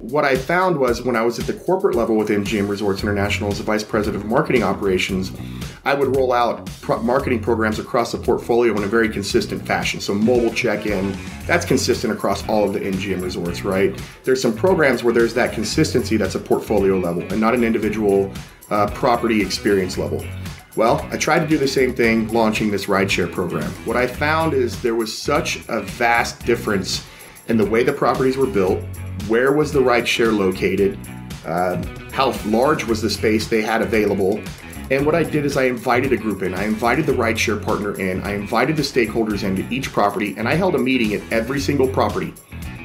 What I found was when I was at the corporate level with MGM Resorts International as the vice president of marketing operations, I would roll out pro- marketing programs across the portfolio in a very consistent fashion. So, mobile check in, that's consistent across all of the MGM resorts, right? There's some programs where there's that consistency that's a portfolio level and not an individual uh, property experience level. Well, I tried to do the same thing launching this rideshare program. What I found is there was such a vast difference in the way the properties were built, where was the rideshare located, uh, how large was the space they had available. And what I did is I invited a group in. I invited the rideshare partner in. I invited the stakeholders into each property, and I held a meeting at every single property.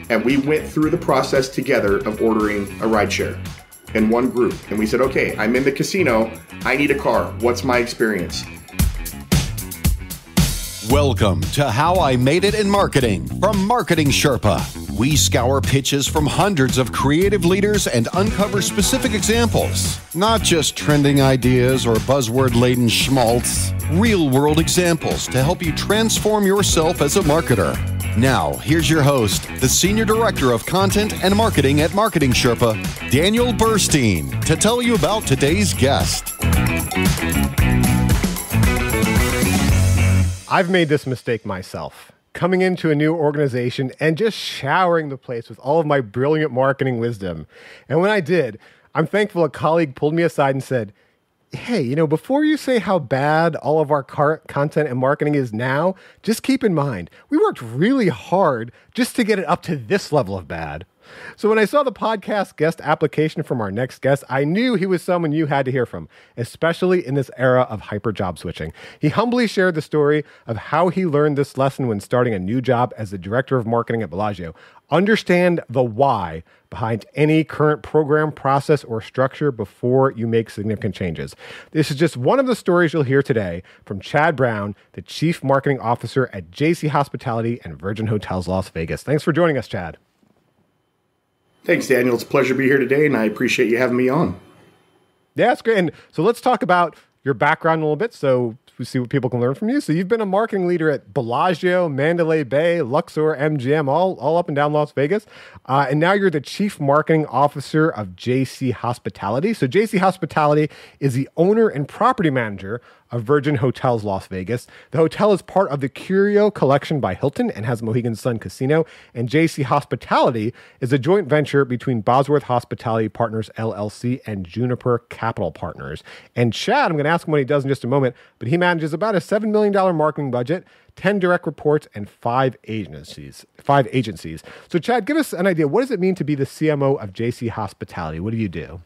And we went through the process together of ordering a rideshare in one group. And we said, okay, I'm in the casino. I need a car. What's my experience? Welcome to How I Made It in Marketing from Marketing Sherpa. We scour pitches from hundreds of creative leaders and uncover specific examples, not just trending ideas or buzzword laden schmaltz, real world examples to help you transform yourself as a marketer. Now, here's your host, the Senior Director of Content and Marketing at Marketing Sherpa, Daniel Burstein, to tell you about today's guest. I've made this mistake myself. Coming into a new organization and just showering the place with all of my brilliant marketing wisdom. And when I did, I'm thankful a colleague pulled me aside and said, hey, you know, before you say how bad all of our car- content and marketing is now, just keep in mind, we worked really hard just to get it up to this level of bad. So when I saw the podcast guest application from our next guest, I knew he was someone you had to hear from, especially in this era of hyper job switching. He humbly shared the story of how he learned this lesson when starting a new job as the director of marketing at Bellagio. Understand the why behind any current program, process, or structure before you make significant changes. This is just one of the stories you'll hear today from Chad Brown, the Chief Marketing Officer at JC Hospitality and Virgin Hotels Las Vegas. Thanks for joining us, Chad. Thanks, Daniel. It's a pleasure to be here today, and I appreciate you having me on. Yeah, it's great. And so let's talk about your background a little bit so we see what people can learn from you. So you've been a marketing leader at Bellagio, Mandalay Bay, Luxor, MGM, all, all up and down Las Vegas. Uh, and now you're the chief marketing officer of JC Hospitality. So JC Hospitality is the owner and property manager of Virgin Hotels Las Vegas. The hotel is part of the Curio Collection by Hilton and has Mohegan Sun Casino. And JC Hospitality is a joint venture between Bosworth Hospitality Partners LLC and Juniper Capital Partners. And Chad, I'm going to ask him what he does in just a moment, but he manages about a $7 million marketing budget. 10 direct reports and five agencies five agencies so chad give us an idea what does it mean to be the cmo of jc hospitality what do you do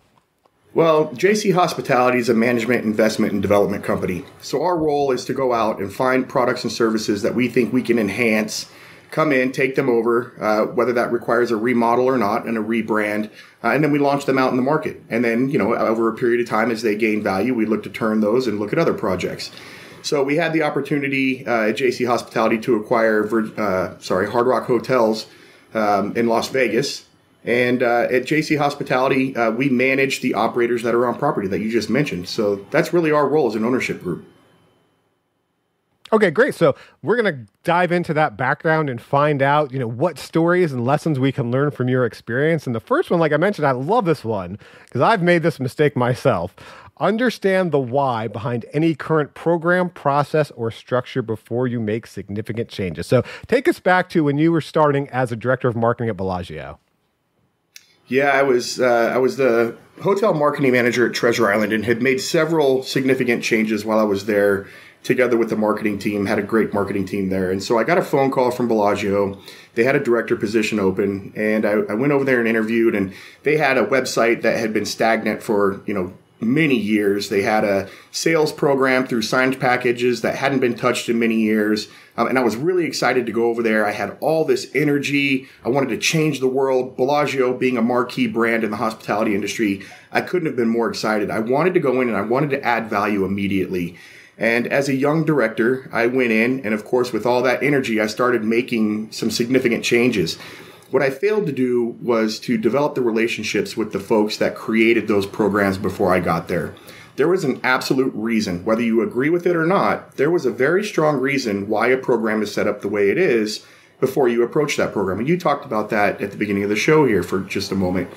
well, JC Hospitality is a management, investment, and development company. So our role is to go out and find products and services that we think we can enhance, come in, take them over, uh, whether that requires a remodel or not, and a rebrand, uh, and then we launch them out in the market. And then, you know, over a period of time, as they gain value, we look to turn those and look at other projects. So we had the opportunity uh, at JC Hospitality to acquire, uh, sorry, Hard Rock Hotels um, in Las Vegas and uh, at JC Hospitality, uh, we manage the operators that are on property that you just mentioned. So that's really our role as an ownership group. Okay, great. So we're going to dive into that background and find out, you know, what stories and lessons we can learn from your experience. And the first one, like I mentioned, I love this one because I've made this mistake myself. Understand the why behind any current program, process, or structure before you make significant changes. So take us back to when you were starting as a director of marketing at Bellagio. Yeah, I was uh, I was the hotel marketing manager at Treasure Island and had made several significant changes while I was there. Together with the marketing team, had a great marketing team there, and so I got a phone call from Bellagio. They had a director position open, and I, I went over there and interviewed. And they had a website that had been stagnant for you know many years. They had a sales program through signed packages that hadn't been touched in many years. Um, and I was really excited to go over there. I had all this energy. I wanted to change the world. Bellagio being a marquee brand in the hospitality industry, I couldn't have been more excited. I wanted to go in and I wanted to add value immediately. And as a young director, I went in and of course with all that energy, I started making some significant changes. What I failed to do was to develop the relationships with the folks that created those programs before I got there. There was an absolute reason, whether you agree with it or not, there was a very strong reason why a program is set up the way it is. before you approach that program. And you talked about that at the beginning of the show here for just a moment.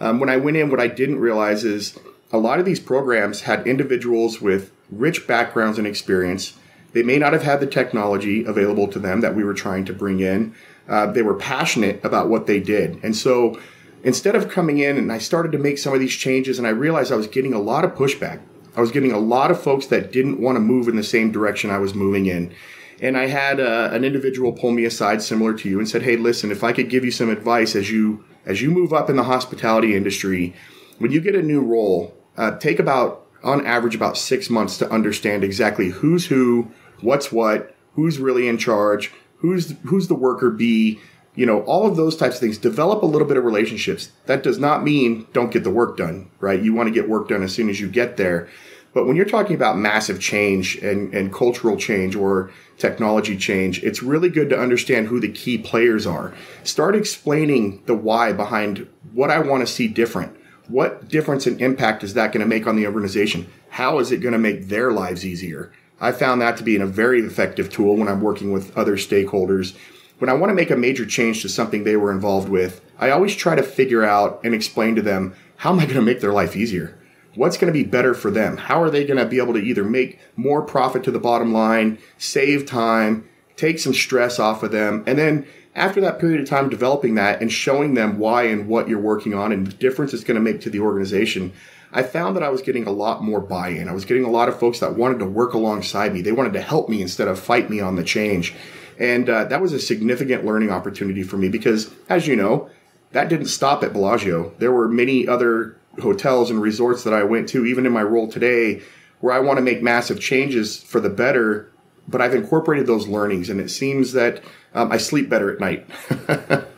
Um, when I went in, what I didn't realize is a lot of these programs had individuals with rich backgrounds and experience. They may not have had the technology available to them that we were trying to bring in. Uh, they were passionate about what they did. And so instead of coming in and I started to make some of these changes and I realized I was getting a lot of pushback. I was getting a lot of folks that didn't want to move in the same direction I was moving in. And I had uh, an individual pull me aside similar to you and said, "Hey, listen, if I could give you some advice as you as you move up in the hospitality industry, when you get a new role, uh, take about on average about six months to understand exactly who's who, what's what, who's really in charge, who's who's the worker bee, you know, all of those types of things. Develop a little bit of relationships. That does not mean don't get the work done, right? You want to get work done as soon as you get there. But when you're talking about massive change and, and cultural change or technology change, it's really good to understand who the key players are. Start explaining the why behind what I want to see different. What difference and impact is that going to make on the organization? How is it going to make their lives easier? I found that to be a very effective tool when I'm working with other stakeholders. When I want to make a major change to something they were involved with, I always try to figure out and explain to them how am I going to make their life easier? what's going to be better for them? How are they going to be able to either make more profit to the bottom line, save time, take some stress off of them, and then after that period of time developing that and showing them why and what you're working on and the difference it's going to make to the organization, I found that I was getting a lot more buy-in. I was getting a lot of folks that wanted to work alongside me. They wanted to help me instead of fight me on the change. And uh, that was a significant learning opportunity for me because, as you know, that didn't stop at Bellagio. There were many other hotels and resorts that I went to, even in my role today, where I want to make massive changes for the better, but I've incorporated those learnings, and it seems that um, I sleep better at night.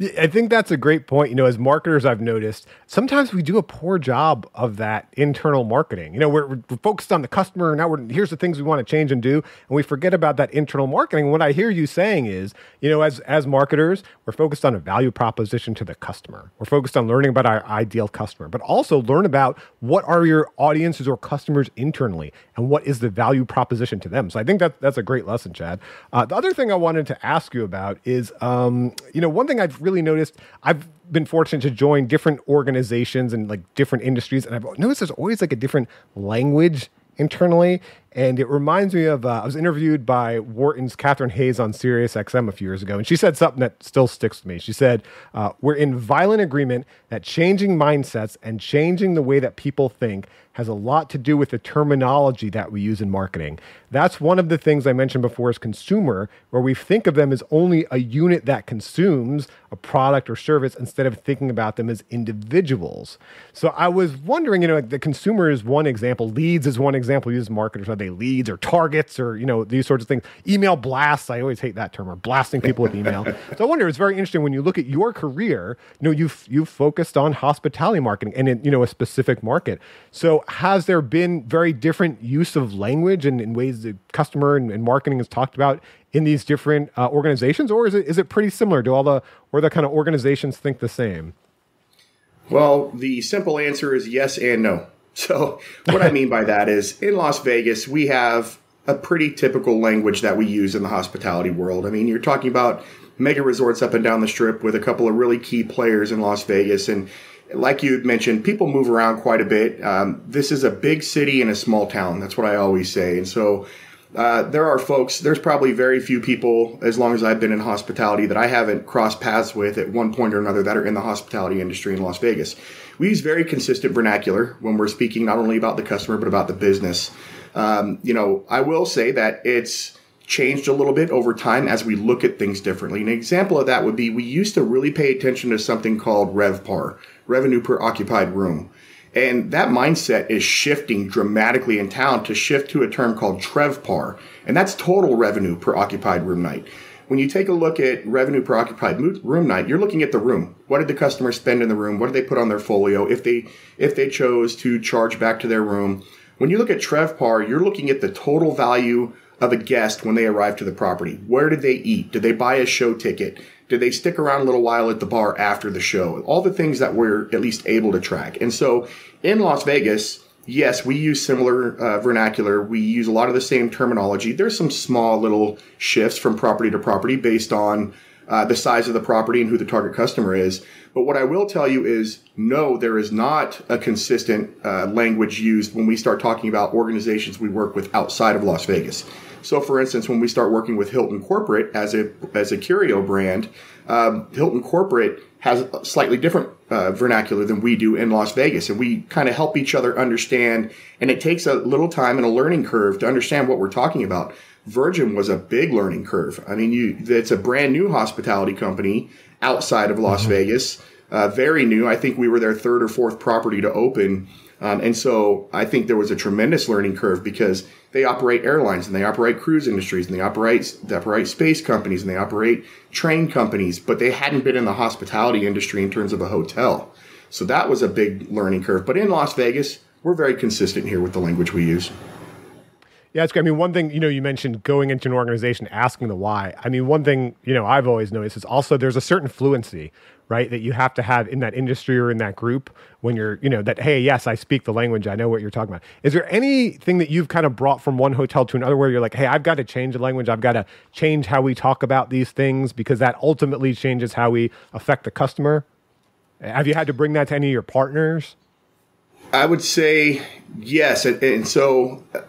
I think that's a great point. You know, as marketers, I've noticed sometimes we do a poor job of that internal marketing. You know, we're, we're focused on the customer. and Now, we're, here's the things we want to change and do, and we forget about that internal marketing. What I hear you saying is, you know, as as marketers, we're focused on a value proposition to the customer. We're focused on learning about our ideal customer, but also learn about what are your audiences or customers internally, and what is the value proposition to them. So I think that that's a great lesson, Chad. Uh, the other thing I wanted to ask you about is, um, you know, one thing I've really noticed I've been fortunate to join different organizations and like different industries, and I've noticed there's always like a different language internally. And it reminds me of uh, I was interviewed by Wharton's Catherine Hayes on Sirius XM a few years ago, and she said something that still sticks with me. She said, uh, "We're in violent agreement that changing mindsets and changing the way that people think has a lot to do with the terminology that we use in marketing. That's one of the things I mentioned before as consumer, where we think of them as only a unit that consumes a product or service instead of thinking about them as individuals. So I was wondering, you know, like the consumer is one example, leads is one example used marketers. Are they leads or targets or, you know, these sorts of things? Email blasts, I always hate that term, or blasting people with email. so I wonder, it's very interesting when you look at your career, you know, you've, you've focused on hospitality marketing and in, you know, a specific market. So has there been very different use of language and in ways that customer and, and, marketing is talked about in these different uh, organizations, or is it is it pretty similar? Do all the or the kind of organizations think the same? Well, the simple answer is yes and no. So what I mean by that is in Las Vegas we have a pretty typical language that we use in the hospitality world. I mean, you're talking about mega resorts up and down the strip with a couple of really key players in Las Vegas and like you mentioned, people move around quite a bit. Um, this is a big city in a small town. That's what I always say. And so uh, there are folks, there's probably very few people, as long as I've been in hospitality, that I haven't crossed paths with at one point or another that are in the hospitality industry in Las Vegas. We use very consistent vernacular when we're speaking not only about the customer, but about the business. Um, you know, I will say that it's changed a little bit over time as we look at things differently. An example of that would be we used to really pay attention to something called RevPAR, revenue per occupied room. And that mindset is shifting dramatically in town to shift to a term called TrevPAR, and that's total revenue per occupied room night. When you take a look at revenue per occupied room night, you're looking at the room. What did the customer spend in the room? What did they put on their folio if they if they chose to charge back to their room? When you look at TrevPAR, you're looking at the total value of a guest when they arrive to the property. Where did they eat? Did they buy a show ticket? Did they stick around a little while at the bar after the show? All the things that we're at least able to track. And so in Las Vegas, yes, we use similar uh, vernacular. We use a lot of the same terminology. There's some small little shifts from property to property based on uh, the size of the property and who the target customer is. But what I will tell you is no, there is not a consistent uh, language used when we start talking about organizations we work with outside of Las Vegas. So, for instance, when we start working with Hilton Corporate as a as a curio brand, um, Hilton Corporate has a slightly different uh, vernacular than we do in Las Vegas, and we kind of help each other understand. And it takes a little time and a learning curve to understand what we're talking about. Virgin was a big learning curve. I mean, you it's a brand new hospitality company outside of Las mm-hmm. Vegas, uh, very new. I think we were their third or fourth property to open. Um, and so I think there was a tremendous learning curve because they operate airlines and they operate cruise industries and they operate they operate space companies and they operate train companies, but they hadn't been in the hospitality industry in terms of a hotel. So that was a big learning curve. But in Las Vegas, we're very consistent here with the language we use. Yeah, it's great. I mean, one thing, you know, you mentioned going into an organization, asking the why. I mean, one thing, you know, I've always noticed is also there's a certain fluency, right, that you have to have in that industry or in that group when you're, you know, that, hey, yes, I speak the language. I know what you're talking about. Is there anything that you've kind of brought from one hotel to another where you're like, hey, I've got to change the language. I've got to change how we talk about these things because that ultimately changes how we affect the customer? Have you had to bring that to any of your partners? I would say yes. And, so uh,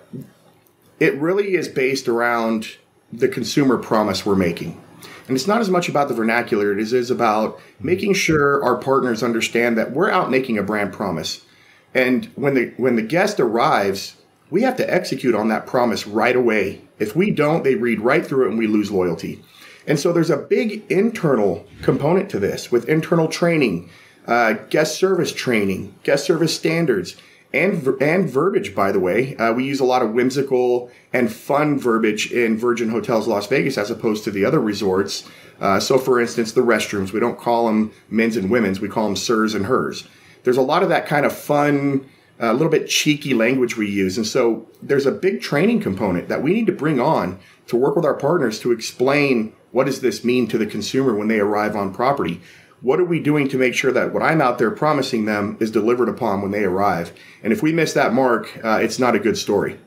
it really is based around the consumer promise we're making. And it's not as much about the vernacular, it is about making sure our partners understand that we're out making a brand promise. And when the when the guest arrives, we have to execute on that promise right away. If we don't, they read right through it and we lose loyalty. And so there's a big internal component to this with internal training, uh, guest service training, guest service standards and and verbiage. By the way, uh, we use a lot of whimsical and fun verbiage in Virgin Hotels Las Vegas as opposed to the other resorts. Uh, so, for instance, the restrooms we don't call them men's and women's; we call them sirs and hers. There's a lot of that kind of fun, a uh, little bit cheeky language we use, and so there's a big training component that we need to bring on to work with our partners to explain what does this mean to the consumer when they arrive on property what are we doing to make sure that what I'm out there promising them is delivered upon when they arrive? And if we miss that mark, uh, it's not a good story.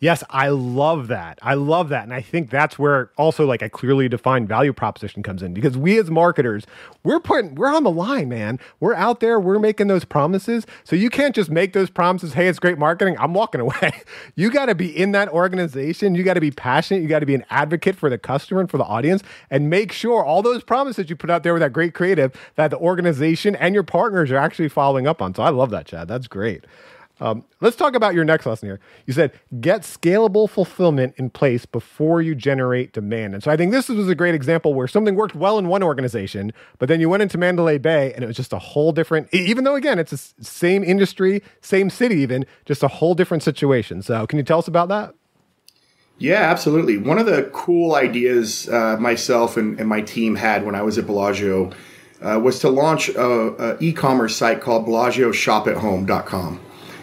Yes, I love that. I love that. And I think that's where also like a clearly defined value proposition comes in because we as marketers, we're putting we're on the line, man. We're out there, we're making those promises. So you can't just make those promises, hey, it's great marketing, I'm walking away. you got to be in that organization, you got to be passionate, you got to be an advocate for the customer and for the audience and make sure all those promises you put out there with that great creative that the organization and your partners are actually following up on. So I love that, Chad. That's great. Um, let's talk about your next lesson here. You said get scalable fulfillment in place before you generate demand. And so I think this was a great example where something worked well in one organization, but then you went into Mandalay Bay and it was just a whole different, even though again, it's the same industry, same city, even just a whole different situation. So can you tell us about that? Yeah, absolutely. One of the cool ideas uh, myself and, and, my team had when I was at Bellagio uh, was to launch a, a e-commerce site called BellagioShopAtHome.com.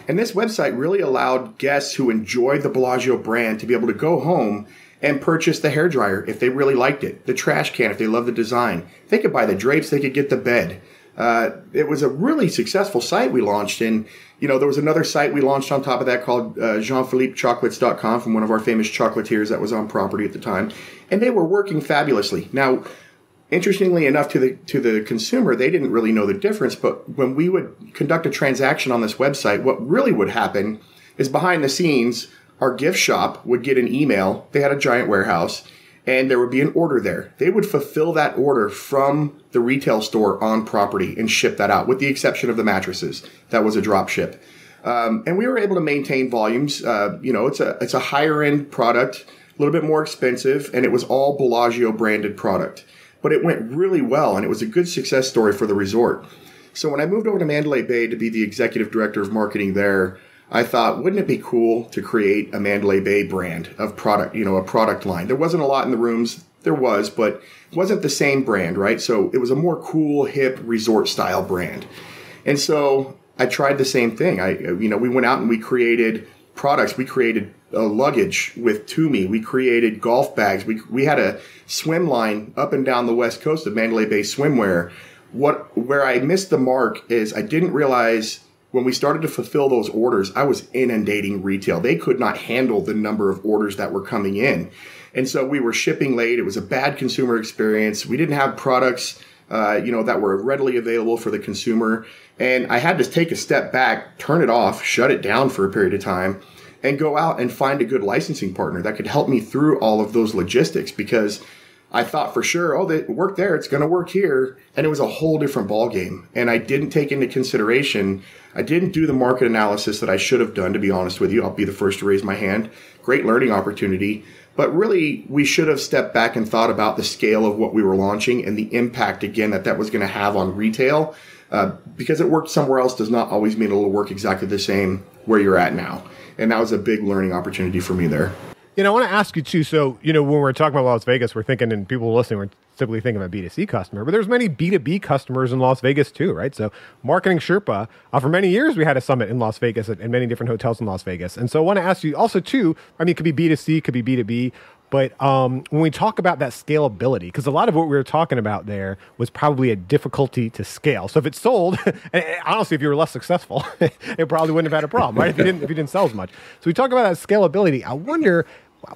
And this website really allowed guests who enjoyed the Bellagio brand to be able to go home and purchase the hair dryer if they really liked it, the trash can if they loved the design. They could buy the drapes, they could get the bed. Uh, it was a really successful site we launched. And, you know, there was another site we launched on top of that called uh, JeanPhilippeChocolates.com from one of our famous chocolatiers that was on property at the time. And they were working fabulously. Now, Interestingly enough, to the to the consumer, they didn't really know the difference. But when we would conduct a transaction on this website, what really would happen is behind the scenes, our gift shop would get an email. They had a giant warehouse, and there would be an order there. They would fulfill that order from the retail store on property and ship that out, with the exception of the mattresses. That was a drop ship, um, and we were able to maintain volumes. Uh, you know, it's a it's a higher end product, a little bit more expensive, and it was all Bellagio branded product but it went really well and it was a good success story for the resort. So when I moved over to Mandalay Bay to be the executive director of marketing there, I thought, wouldn't it be cool to create a Mandalay Bay brand of product, you know, a product line? There wasn't a lot in the rooms. There was, but it wasn't the same brand, right? So it was a more cool, hip resort style brand. And so I tried the same thing. I, you know, we went out and we created products. We created a luggage with Tumi. We created golf bags. We, we had a swim line up and down the west coast of Mandalay Bay swimwear. What where I missed the mark is I didn't realize when we started to fulfill those orders, I was inundating retail. They could not handle the number of orders that were coming in. And so we were shipping late. It was a bad consumer experience. We didn't have products, uh, you know, that were readily available for the consumer. And I had to take a step back, turn it off, shut it down for a period of time, and go out and find a good licensing partner that could help me through all of those logistics because I thought for sure, oh, it worked there, it's going to work here, and it was a whole different ball game. And I didn't take into consideration, I didn't do the market analysis that I should have done. To be honest with you, I'll be the first to raise my hand. Great learning opportunity, but really, we should have stepped back and thought about the scale of what we were launching and the impact again that that was going to have on retail. Uh, because it worked somewhere else does not always mean it'll work exactly the same where you're at now. And that was a big learning opportunity for me there. You know, I want to ask you too. So, you know, when we're talking about Las Vegas, we're thinking, and people listening, we're typically thinking of a B2C customer, but there's many B2B customers in Las Vegas too, right? So, Marketing Sherpa, uh, for many years, we had a summit in Las Vegas and many different hotels in Las Vegas. And so, I want to ask you also too. I mean, it could be B2C, could be B2B. But um, when we talk about that scalability, because a lot of what we were talking about there was probably a difficulty to scale. So if it sold, and honestly, if you were less successful, it probably wouldn't have had a problem, right? If you didn't, if you didn't sell as much. So we talk about that scalability. I wonder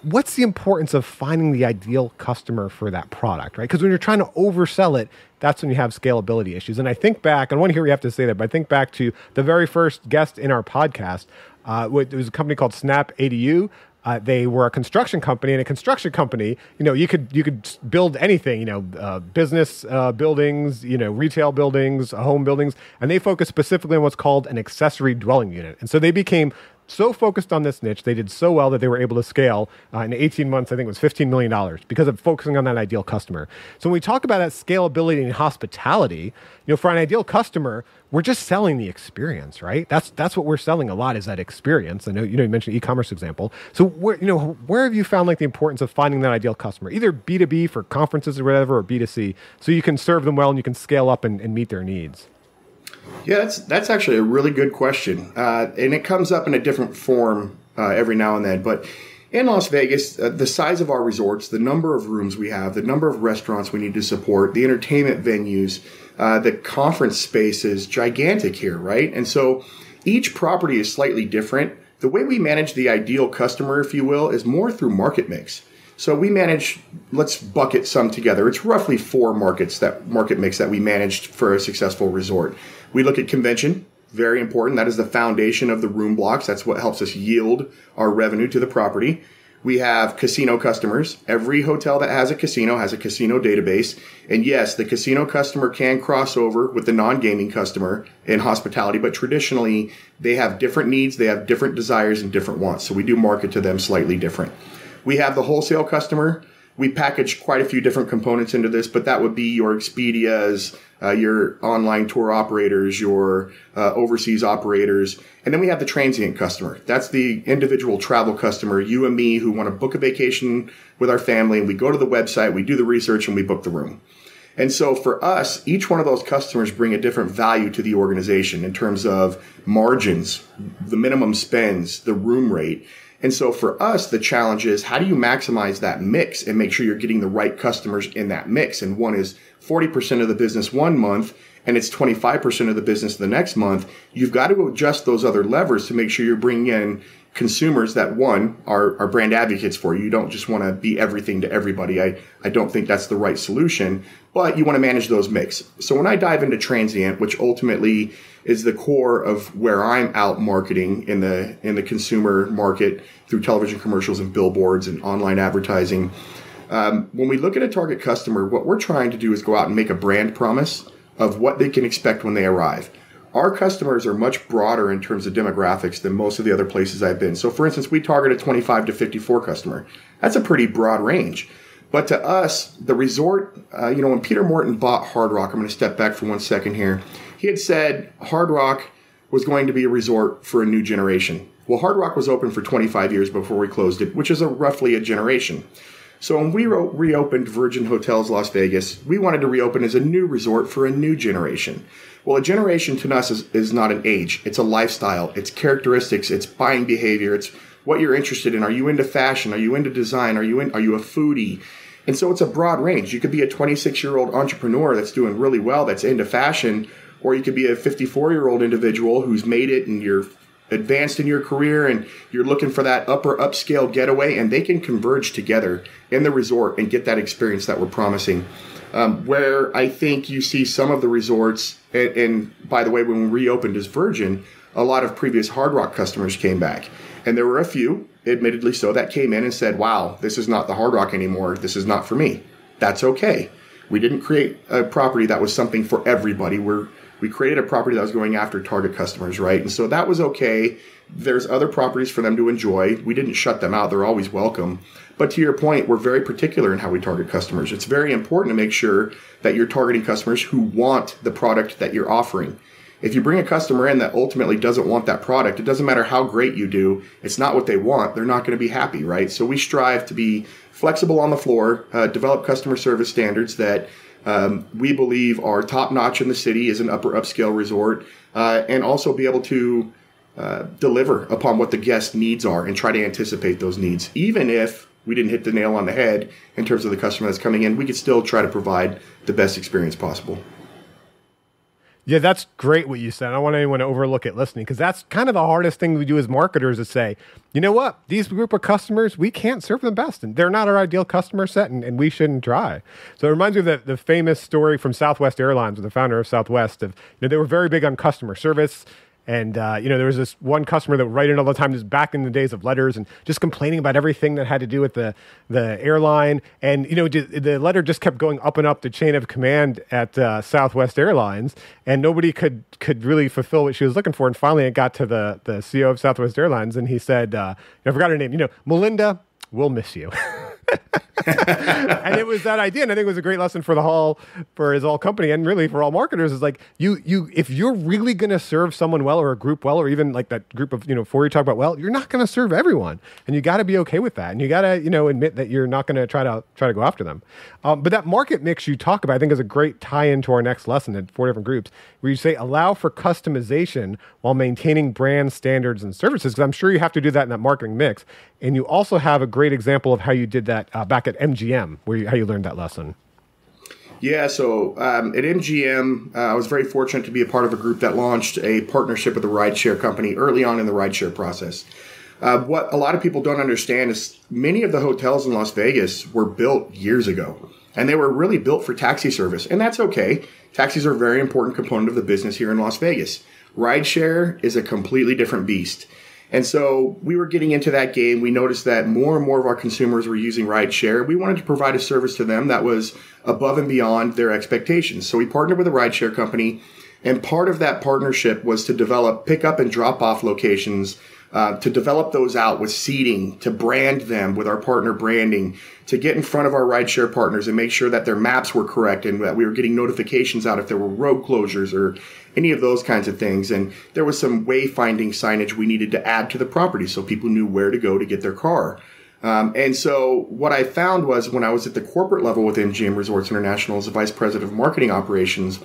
what's the importance of finding the ideal customer for that product, right? Because when you're trying to oversell it, that's when you have scalability issues. And I think back, I want to hear you have to say there, but I think back to the very first guest in our podcast. Uh, it was a company called Snap ADU. Uh, they were a construction company, and a construction company, you know, you could you could build anything, you know, uh, business uh, buildings, you know, retail buildings, home buildings, and they focused specifically on what's called an accessory dwelling unit. And so they became so focused on this niche, they did so well that they were able to scale uh, in 18 months. I think it was 15 million dollars because of focusing on that ideal customer. So when we talk about that scalability in hospitality, you know, for an ideal customer, we're just selling the experience, right? That's that's what we're selling a lot is that experience. I know you know you mentioned e-commerce example. So where you know where have you found like the importance of finding that ideal customer, either B two B for conferences or whatever, or B two C, so you can serve them well and you can scale up and, and meet their needs. Yeah, that's that's actually a really good question, uh, and it comes up in a different form uh, every now and then. But in Las Vegas, uh, the size of our resorts, the number of rooms we have, the number of restaurants we need to support, the entertainment venues, uh, the conference space is gigantic here, right? And so each property is slightly different. The way we manage the ideal customer, if you will, is more through market mix. So we manage, let's bucket some together. It's roughly four markets that market mix that we managed for a successful resort. We look at convention, very important. That is the foundation of the room blocks. That's what helps us yield our revenue to the property. We have casino customers. Every hotel that has a casino has a casino database. And yes, the casino customer can cross over with the non-gaming customer in hospitality, but traditionally they have different needs, they have different desires and different wants. So we do market to them slightly different. We have the wholesale customer we package quite a few different components into this, but that would be your Expedias, uh, your online tour operators, your uh, overseas operators, and then we have the transient customer. That's the individual travel customer, you and me, who want to book a vacation with our family, and we go to the website, we do the research, and we book the room. And so for us, each one of those customers bring a different value to the organization in terms of margins, the minimum spends, the room rate. And so for us, the challenge is how do you maximize that mix and make sure you're getting the right customers in that mix? And one is 40% of the business one month and it's 25% of the business the next month. You've got to adjust those other levers to make sure you're bringing in consumers that one are, are brand advocates for you. You don't just want to be everything to everybody. I, I don't think that's the right solution, but you want to manage those mix. So when I dive into transient, which ultimately is the core of where I'm out marketing in the in the consumer market through television commercials and billboards and online advertising. Um, when we look at a target customer, what we're trying to do is go out and make a brand promise of what they can expect when they arrive. Our customers are much broader in terms of demographics than most of the other places I've been. So, for instance, we target a 25 to 54 customer. That's a pretty broad range. But to us, the resort, uh, you know, when Peter Morton bought Hard Rock, I'm going to step back for one second here he had said Hard Rock was going to be a resort for a new generation. Well, Hard Rock was open for 25 years before we closed it, which is a, roughly a generation. So when we re- reopened Virgin Hotels Las Vegas, we wanted to reopen as a new resort for a new generation. Well, a generation to us is, is not an age. It's a lifestyle. It's characteristics. It's buying behavior. It's what you're interested in. Are you into fashion? Are you into design? Are you in, are you a foodie? And so it's a broad range. You could be a 26 year old entrepreneur that's doing really well, that's into fashion, or you could be a 54 year old individual who's made it and you're advanced in your career and you're looking for that upper upscale getaway, and they can converge together in the resort and get that experience that we're promising. Um, where I think you see some of the resorts, and, and by the way, when we reopened as Virgin, a lot of previous Hard Rock customers came back. And there were a few, admittedly so, that came in and said, wow, this is not the Hard Rock anymore. This is not for me. That's okay. We didn't create a property that was something for everybody. We're we created a property that was going after target customers, right? And so that was okay. There's other properties for them to enjoy. We didn't shut them out. They're always welcome. But to your point, we're very particular in how we target customers. It's very important to make sure that you're targeting customers who want the product that you're offering. If you bring a customer in that ultimately doesn't want that product, it doesn't matter how great you do. It's not what they want. They're not going to be happy, right? So we strive to be flexible on the floor, uh, develop customer service standards that um, we believe are top notch in the city as an upper upscale resort, uh, and also be able to uh, deliver upon what the guest needs are and try to anticipate those needs. Even if we didn't hit the nail on the head in terms of the customer that's coming in, we could still try to provide the best experience possible. Yeah, that's great what you said. I don't want anyone to overlook it listening because that's kind of the hardest thing we do as marketers is say, you know what, these group of customers, we can't serve them best and they're not our ideal customer set and, and we shouldn't try. So it reminds me of the, the famous story from Southwest Airlines, with the founder of Southwest, of, you know, they were very big on customer service and uh, you know, there was this one customer that would write in all the time, just back in the days of letters, and just complaining about everything that had to do with the the airline. And you know, the letter just kept going up and up the chain of command at uh, Southwest Airlines, and nobody could could really fulfill what she was looking for. And finally, it got to the the CEO of Southwest Airlines, and he said, uh, "I forgot her name. You know, Melinda, we'll miss you." and it was that idea, and I think it was a great lesson for the hall, for his all company, and really for all marketers. Is like you, you, if you're really going to serve someone well, or a group well, or even like that group of you know four you talk about well, you're not going to serve everyone, and you got to be okay with that, and you got to you know admit that you're not going to try to try to go after them. Um, but that market mix you talk about, I think, is a great tie into our next lesson in four different groups, where you say allow for customization while maintaining brand standards and services. Because I'm sure you have to do that in that marketing mix, and you also have a great example of how you did that uh, back at MGM, where you, how you learned that lesson. Yeah, so um, at MGM, uh, I was very fortunate to be a part of a group that launched a partnership with a rideshare company early on in the rideshare process. Uh, what a lot of people don't understand is many of the hotels in Las Vegas were built years ago, and they were really built for taxi service, and that's okay. Taxis are a very important component of the business here in Las Vegas. Rideshare is a completely different beast. And so we were getting into that game. We noticed that more and more of our consumers were using rideshare. We wanted to provide a service to them that was above and beyond their expectations. So we partnered with a rideshare company. And part of that partnership was to develop pickup and drop off locations uh, to develop those out with seeding, to brand them with our partner branding, to get in front of our rideshare partners and make sure that their maps were correct and that we were getting notifications out if there were road closures or any of those kinds of things. And there was some wayfinding signage we needed to add to the property so people knew where to go to get their car. Um, and so what I found was when I was at the corporate level within MGM Resorts International as a vice president of marketing operations,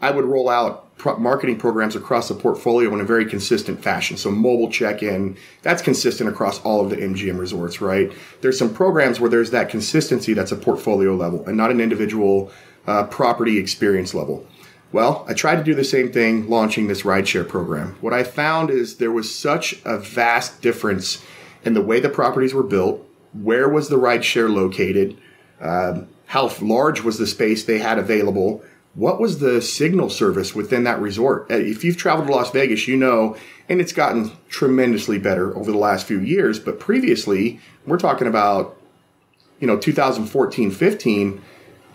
I would roll out pro- marketing programs across the portfolio in a very consistent fashion. So mobile check-in, that's consistent across all of the MGM resorts, right? There's some programs where there's that consistency that's a portfolio level and not an individual uh, property experience level. Well, I tried to do the same thing launching this rideshare program. What I found is there was such a vast difference in the way the properties were built, where was the rideshare located, um, how large was the space they had available, what was the signal service within that resort? Uh, if you've traveled to Las Vegas, you know, and it's gotten tremendously better over the last few years, but previously, we're talking about, you know, 2014, 15,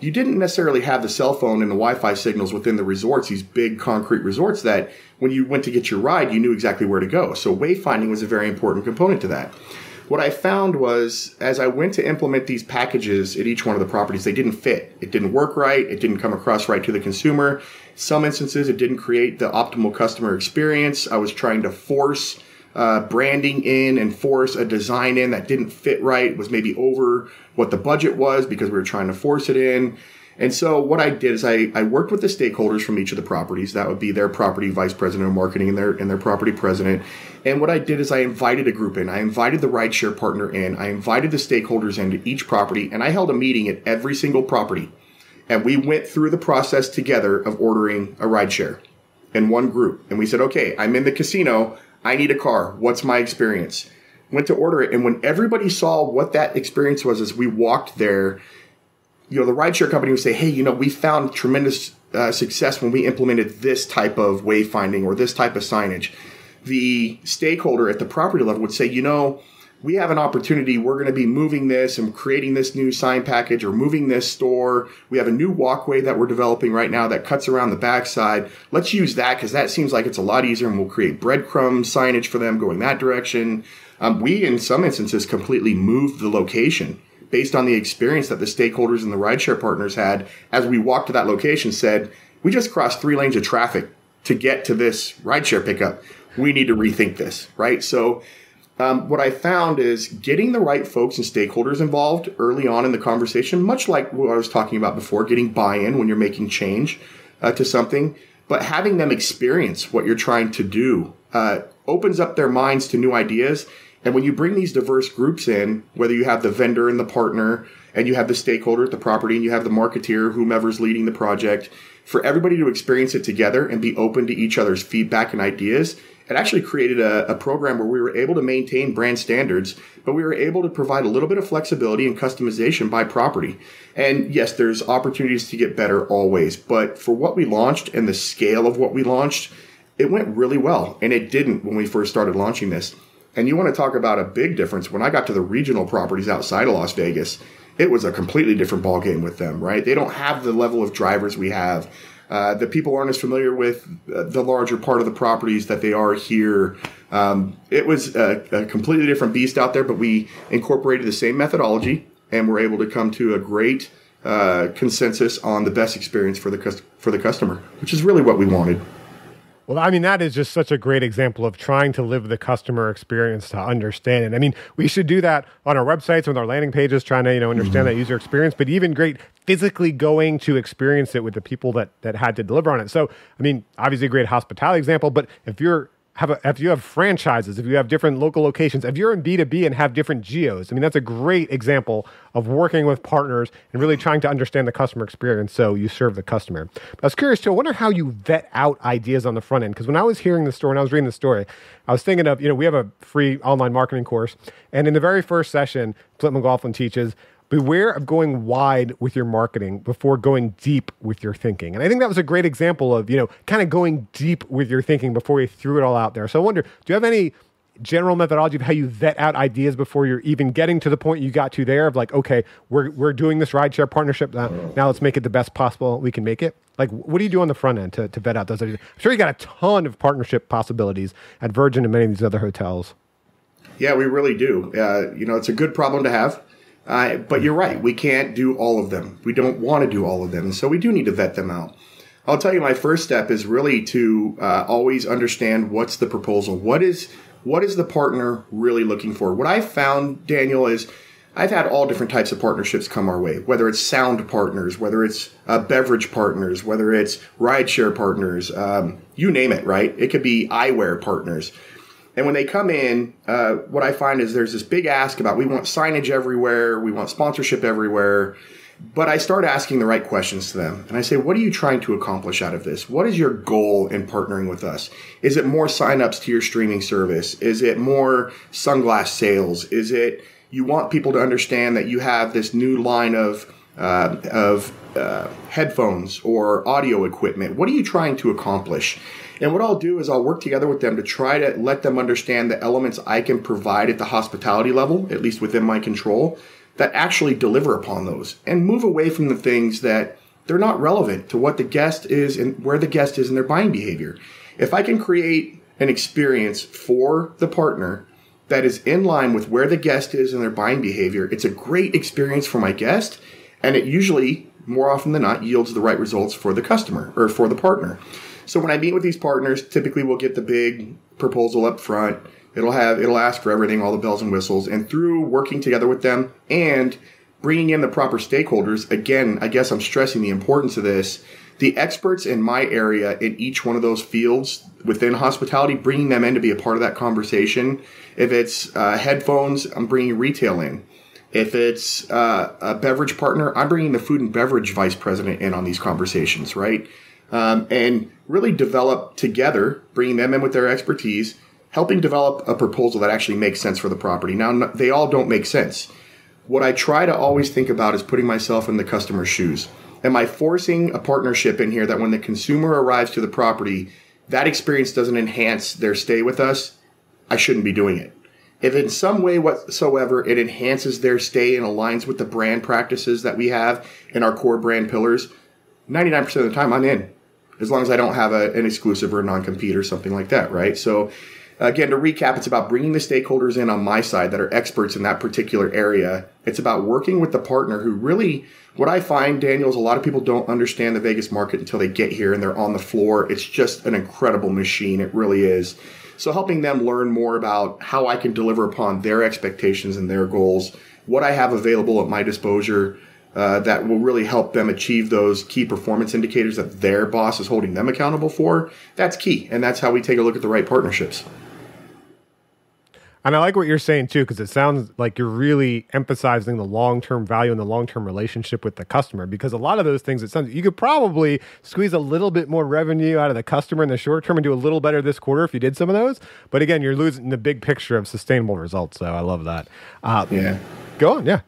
you didn't necessarily have the cell phone and the Wi-Fi signals within the resorts, these big concrete resorts that when you went to get your ride, you knew exactly where to go. So wayfinding was a very important component to that. What I found was as I went to implement these packages at each one of the properties, they didn't fit. It didn't work right. It didn't come across right to the consumer. Some instances, it didn't create the optimal customer experience. I was trying to force uh, branding in and force a design in that didn't fit right, was maybe over what the budget was because we were trying to force it in. And so what I did is I, I worked with the stakeholders from each of the properties. That would be their property vice president of marketing and their and their property president. And what I did is I invited a group in. I invited the rideshare partner in. I invited the stakeholders into each property, and I held a meeting at every single property. And we went through the process together of ordering a rideshare. in one group. And we said, okay, I'm in the casino. I need a car. What's my experience? Went to order it. And when everybody saw what that experience was as we walked there, you know, the rideshare company would say, hey, you know, we found tremendous uh, success when we implemented this type of wayfinding or this type of signage. The stakeholder at the property level would say, you know, we have an opportunity. We're going to be moving this and creating this new sign package or moving this store. We have a new walkway that we're developing right now that cuts around the backside. Let's use that because that seems like it's a lot easier and we'll create breadcrumb signage for them going that direction. Um, we, in some instances, completely moved the location based on the experience that the stakeholders and the rideshare partners had as we walked to that location said, we just crossed three lanes of traffic to get to this rideshare pickup. We need to rethink this, right? So um, what I found is getting the right folks and stakeholders involved early on in the conversation, much like what I was talking about before, getting buy-in when you're making change uh, to something, but having them experience what you're trying to do uh, opens up their minds to new ideas. And when you bring these diverse groups in, whether you have the vendor and the partner, and you have the stakeholder at the property, and you have the marketeer, whomever's leading the project, for everybody to experience it together and be open to each other's feedback and ideas, it actually created a, a, program where we were able to maintain brand standards, but we were able to provide a little bit of flexibility and customization by property. And yes, there's opportunities to get better always, but for what we launched and the scale of what we launched, it went really well. And it didn't when we first started launching this. And you want to talk about a big difference. When I got to the regional properties outside of Las Vegas, it was a completely different ballgame with them, right? They don't have the level of drivers we have. Uh, the people aren't as familiar with uh, the larger part of the properties that they are here. Um, it was a, a, completely different beast out there, but we incorporated the same methodology and were able to come to a great uh, consensus on the best experience for the for the customer, which is really what we wanted. Well, I mean, that is just such a great example of trying to live the customer experience to understand it. I mean, we should do that on our websites, with our landing pages, trying to, you know, understand mm-hmm. that user experience, but even great physically going to experience it with the people that, that had to deliver on it. So, I mean, obviously a great hospitality example, but if you're have a, if you have franchises, if you have different local locations, if you're in B2B and have different geos, I mean, that's a great example of working with partners and really trying to understand the customer experience so you serve the customer. But I was curious too, I wonder how you vet out ideas on the front end. Because when I was hearing the story and I was reading the story, I was thinking of, you know, we have a free online marketing course. And in the very first session, Flint McGlaughlin teaches beware of going wide with your marketing before going deep with your thinking. And I think that was a great example of, you know, kind of going deep with your thinking before you threw it all out there. So I wonder, do you have any general methodology of how you vet out ideas before you're even getting to the point you got to there of like, okay, we're, we're doing this rideshare partnership. Now, now let's make it the best possible we can make it. Like, what do you do on the front end to, to vet out those ideas? I'm sure you got a ton of partnership possibilities at Virgin and many of these other hotels. Yeah, we really do. Uh, you know, it's a good problem to have. Uh, but you're right. We can't do all of them. We don't want to do all of them. So we do need to vet them out. I'll tell you, my first step is really to uh, always understand what's the proposal. What is what is the partner really looking for? What I've found, Daniel, is I've had all different types of partnerships come our way. Whether it's sound partners, whether it's uh, beverage partners, whether it's rideshare partners, um, you name it. Right? It could be eyewear partners. And when they come in, uh, what I find is there's this big ask about we want signage everywhere, we want sponsorship everywhere. But I start asking the right questions to them. And I say, what are you trying to accomplish out of this? What is your goal in partnering with us? Is it more signups to your streaming service? Is it more sunglass sales? Is it you want people to understand that you have this new line of uh, of uh, headphones or audio equipment? What are you trying to accomplish? And what I'll do is I'll work together with them to try to let them understand the elements I can provide at the hospitality level, at least within my control, that actually deliver upon those and move away from the things that they're not relevant to what the guest is and where the guest is in their buying behavior. If I can create an experience for the partner that is in line with where the guest is in their buying behavior, it's a great experience for my guest and it usually more often than not yields the right results for the customer or for the partner. So when I meet with these partners, typically we'll get the big proposal up front. It'll have it'll ask for everything, all the bells and whistles, and through working together with them and bringing in the proper stakeholders. Again, I guess I'm stressing the importance of this. The experts in my area in each one of those fields within hospitality, bringing them in to be a part of that conversation. If it's uh, headphones, I'm bringing retail in. If it's uh, a beverage partner, I'm bringing the food and beverage vice president in on these conversations, right? Um, and really develop together, bringing them in with their expertise, helping develop a proposal that actually makes sense for the property. Now, they all don't make sense. What I try to always think about is putting myself in the customer's shoes. Am I forcing a partnership in here that when the consumer arrives to the property, that experience doesn't enhance their stay with us? I shouldn't be doing it. If in some way whatsoever it enhances their stay and aligns with the brand practices that we have in our core brand pillars, 99% of the time I'm in. As long as I don't have a, an exclusive or non compete or something like that, right? So, again, to recap, it's about bringing the stakeholders in on my side that are experts in that particular area. It's about working with the partner who really, what I find, Daniel, is a lot of people don't understand the Vegas market until they get here and they're on the floor. It's just an incredible machine. It really is. So helping them learn more about how I can deliver upon their expectations and their goals, what I have available at my disposal uh, that will really help them achieve those key performance indicators that their boss is holding them accountable for. That's key. And that's how we take a look at the right partnerships. And I like what you're saying too, because it sounds like you're really emphasizing the long term value and the long term relationship with the customer. Because a lot of those things, it sounds you could probably squeeze a little bit more revenue out of the customer in the short term and do a little better this quarter if you did some of those. But again, you're losing the big picture of sustainable results. So I love that. Uh, yeah. Go on. Yeah.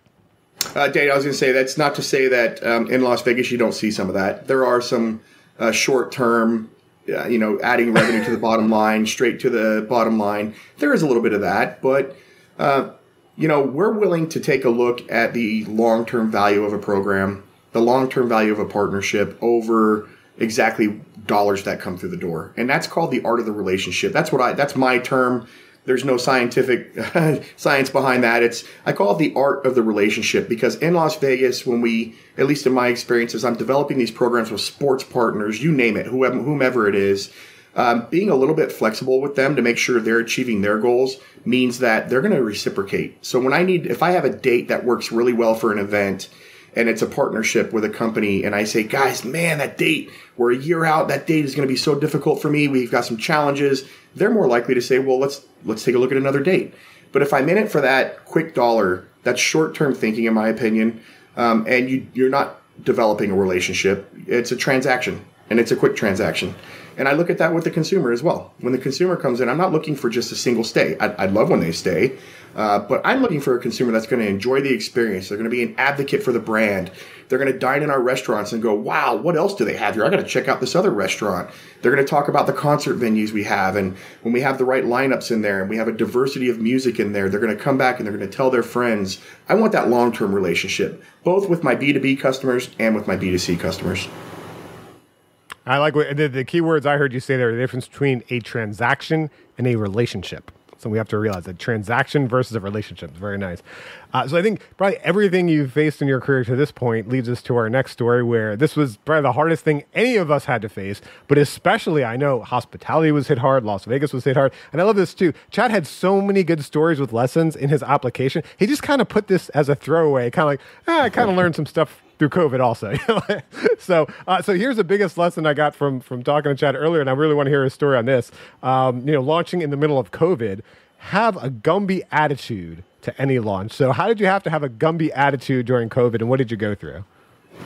Uh, Dave, I was going to say that's not to say that um, in Las Vegas you don't see some of that. There are some uh, short term uh, you know, adding revenue to the bottom line, straight to the bottom line. There is a little bit of that, but uh, you know, we're willing to take a look at the long-term value of a program, the long-term value of a partnership over exactly dollars that come through the door, and that's called the art of the relationship. That's what I. That's my term there's no scientific science behind that. It's I call it the art of the relationship because in Las Vegas, when we, at least in my experiences, I'm developing these programs with sports partners, you name it, whoever, whomever it is. Um, being a little bit flexible with them to make sure they're achieving their goals means that they're going to reciprocate. So when I need, if I have a date that works really well for an event and it's a partnership with a company and I say, guys, man, that date, we're a year out. That date is going to be so difficult for me. We've got some challenges. They're more likely to say, well, let's, let's take a look at another date. But if I'm in it for that quick dollar, that's short term thinking, in my opinion. Um, and you, you're not developing a relationship. It's a transaction and it's a quick transaction. And I look at that with the consumer as well. When the consumer comes in, I'm not looking for just a single stay. I'd, I'd love when they stay, uh, but I'm looking for a consumer that's going to enjoy the experience. They're going to be an advocate for the brand. They're going to dine in our restaurants and go, wow, what else do they have here? I got to check out this other restaurant. They're going to talk about the concert venues we have. And when we have the right lineups in there and we have a diversity of music in there, they're going to come back and they're going to tell their friends. I want that long term relationship, both with my B2B customers and with my B2C customers. I like what the, the key words I heard you say there the difference between a transaction and a relationship. So we have to realize that transaction versus a relationship is very nice. Uh, so I think probably everything you've faced in your career to this point leads us to our next story, where this was probably the hardest thing any of us had to face. But especially, I know hospitality was hit hard, Las Vegas was hit hard, and I love this too. Chad had so many good stories with lessons in his application. He just kind of put this as a throwaway, kind of like, ah, I kind of learned some stuff through COVID also. so uh, so here's the biggest lesson I got from from talking to Chad earlier, and I really want to hear his story on this. Um, you know, launching in the middle of COVID, have a Gumby attitude to any launch. So how did you have to have a Gumby attitude during COVID, and what did you go through?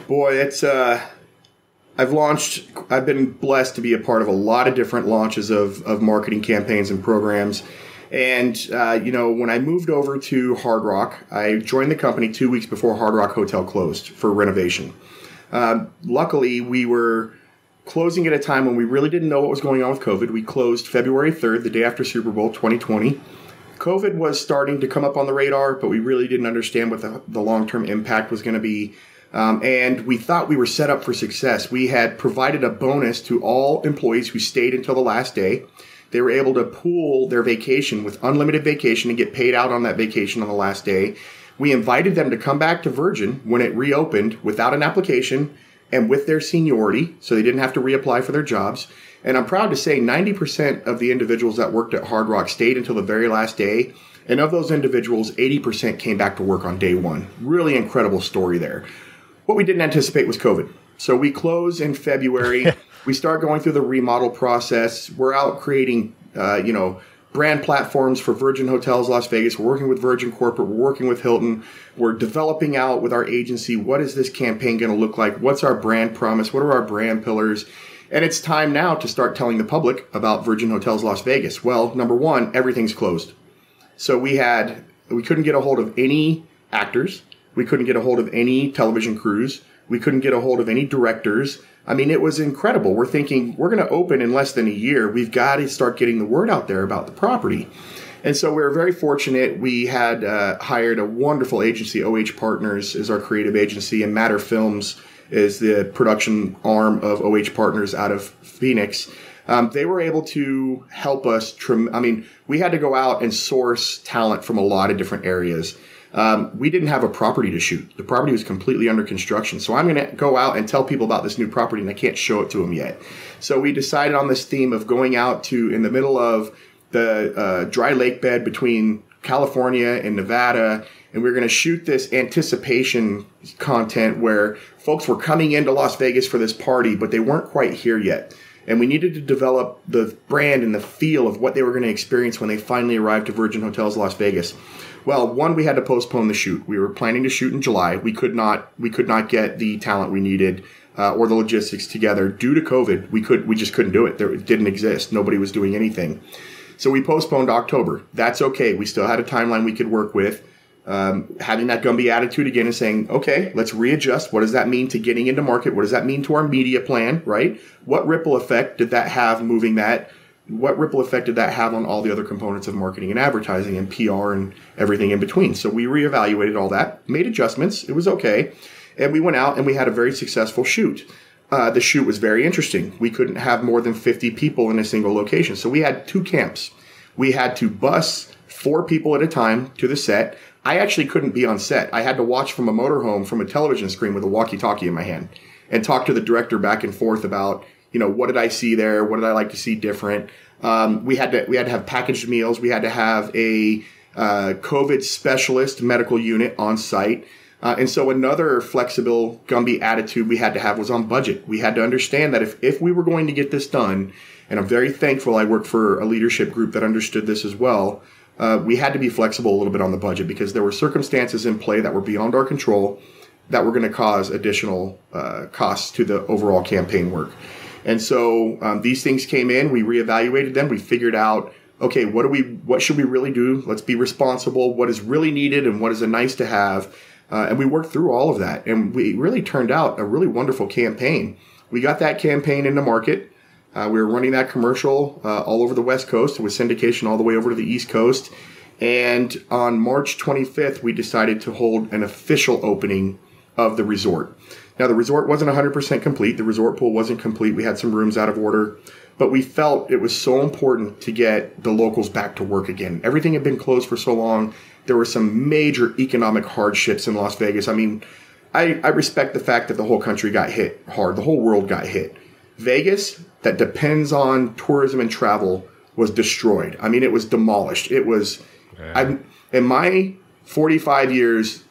Boy, it's uh, I've launched. I've been blessed to be a part of a lot of different launches of of marketing campaigns and programs. And, uh, you know, when I moved over to Hard Rock, I joined the company two weeks before Hard Rock Hotel closed for renovation. Uh, luckily, we were closing at a time when we really didn't know what was going on with COVID. We closed February 3rd, the day after Super Bowl 2020. COVID was starting to come up on the radar, but we really didn't understand what the, the long term impact was going to be. Um, and we thought we were set up for success. We had provided a bonus to all employees who stayed until the last day they were able to pool their vacation with unlimited vacation and get paid out on that vacation on the last day. We invited them to come back to Virgin when it reopened without an application and with their seniority, so they didn't have to reapply for their jobs. And I'm proud to say 90% of the individuals that worked at Hard Rock stayed until the very last day. And of those individuals, 80% came back to work on day one. Really incredible story there. What we didn't anticipate was COVID. So we close in February. we start going through the remodel process. We're out creating, uh, you know, brand platforms for Virgin Hotels Las Vegas. We're working with Virgin Corporate. We're working with Hilton. We're developing out with our agency what is this campaign going to look like? What's our brand promise? What are our brand pillars? And it's time now to start telling the public about Virgin Hotels Las Vegas. Well, number one, everything's closed. So we had, we couldn't get a hold of any actors. We couldn't get a hold of any television crews. We couldn't get a hold of any directors. I mean, it was incredible. We're thinking we're going to open in less than a year. We've got to start getting the word out there about the property. And so we were very fortunate. We had uh, hired a wonderful agency. OH Partners is our creative agency, and Matter Films is the production arm of OH Partners out of Phoenix. Um, they were able to help us. Trim- I mean, we had to go out and source talent from a lot of different areas. Um, we didn't have a property to shoot. The property was completely under construction. So I'm going to go out and tell people about this new property, and I can't show it to them yet. So we decided on this theme of going out to in the middle of the uh, dry lake bed between California and Nevada, and we are going to shoot this anticipation content where folks were coming into Las Vegas for this party, but they weren't quite here yet. And we needed to develop the brand and the feel of what they were going to experience when they finally arrived to Virgin Hotels Las Vegas. Well, one, we had to postpone the shoot. We were planning to shoot in July. We could not. We could not get the talent we needed uh, or the logistics together due to COVID. We could. We just couldn't do it. There, it didn't exist. Nobody was doing anything. So we postponed October. That's okay. We still had a timeline we could work with. Um, having that Gumby attitude again and saying, okay, let's readjust. What does that mean to getting into market? What does that mean to our media plan? Right? What ripple effect did that have moving that? What ripple effect did that have on all the other components of marketing and advertising and PR and everything in between? So we reevaluated all that, made adjustments. It was okay. And we went out and we had a very successful shoot. Uh, the shoot was very interesting. We couldn't have more than 50 people in a single location. So we had two camps. We had to bus four people at a time to the set. I actually couldn't be on set. I had to watch from a motorhome from a television screen with a walkie talkie in my hand and talk to the director back and forth about you know, what did I see there? What did I like to see different? Um, we had to we had to have packaged meals. We had to have a uh, COVID specialist medical unit on site. Uh, and so another flexible Gumby attitude we had to have was on budget. We had to understand that if, if we were going to get this done, and I'm very thankful I worked for a leadership group that understood this as well, uh, we had to be flexible a little bit on the budget because there were circumstances in play that were beyond our control that were going to cause additional uh, costs to the overall campaign work. And so um, these things came in, we reevaluated them, we figured out, okay, what do we, what should we really do? Let's be responsible. What is really needed and what is a nice to have? Uh, and we worked through all of that, and we really turned out a really wonderful campaign. We got that campaign into market. Uh, we were running that commercial uh, all over the West Coast with syndication all the way over to the East Coast. And on March 25th, we decided to hold an official opening of the resort. Now, the resort wasn't 100% complete. The resort pool wasn't complete. We had some rooms out of order, but we felt it was so important to get the locals back to work again. Everything had been closed for so long. There were some major economic hardships in Las Vegas. I mean, I, I respect the fact that the whole country got hit hard, the whole world got hit. Vegas, that depends on tourism and travel, was destroyed. I mean, it was demolished. It was, yeah. I, in my 45 years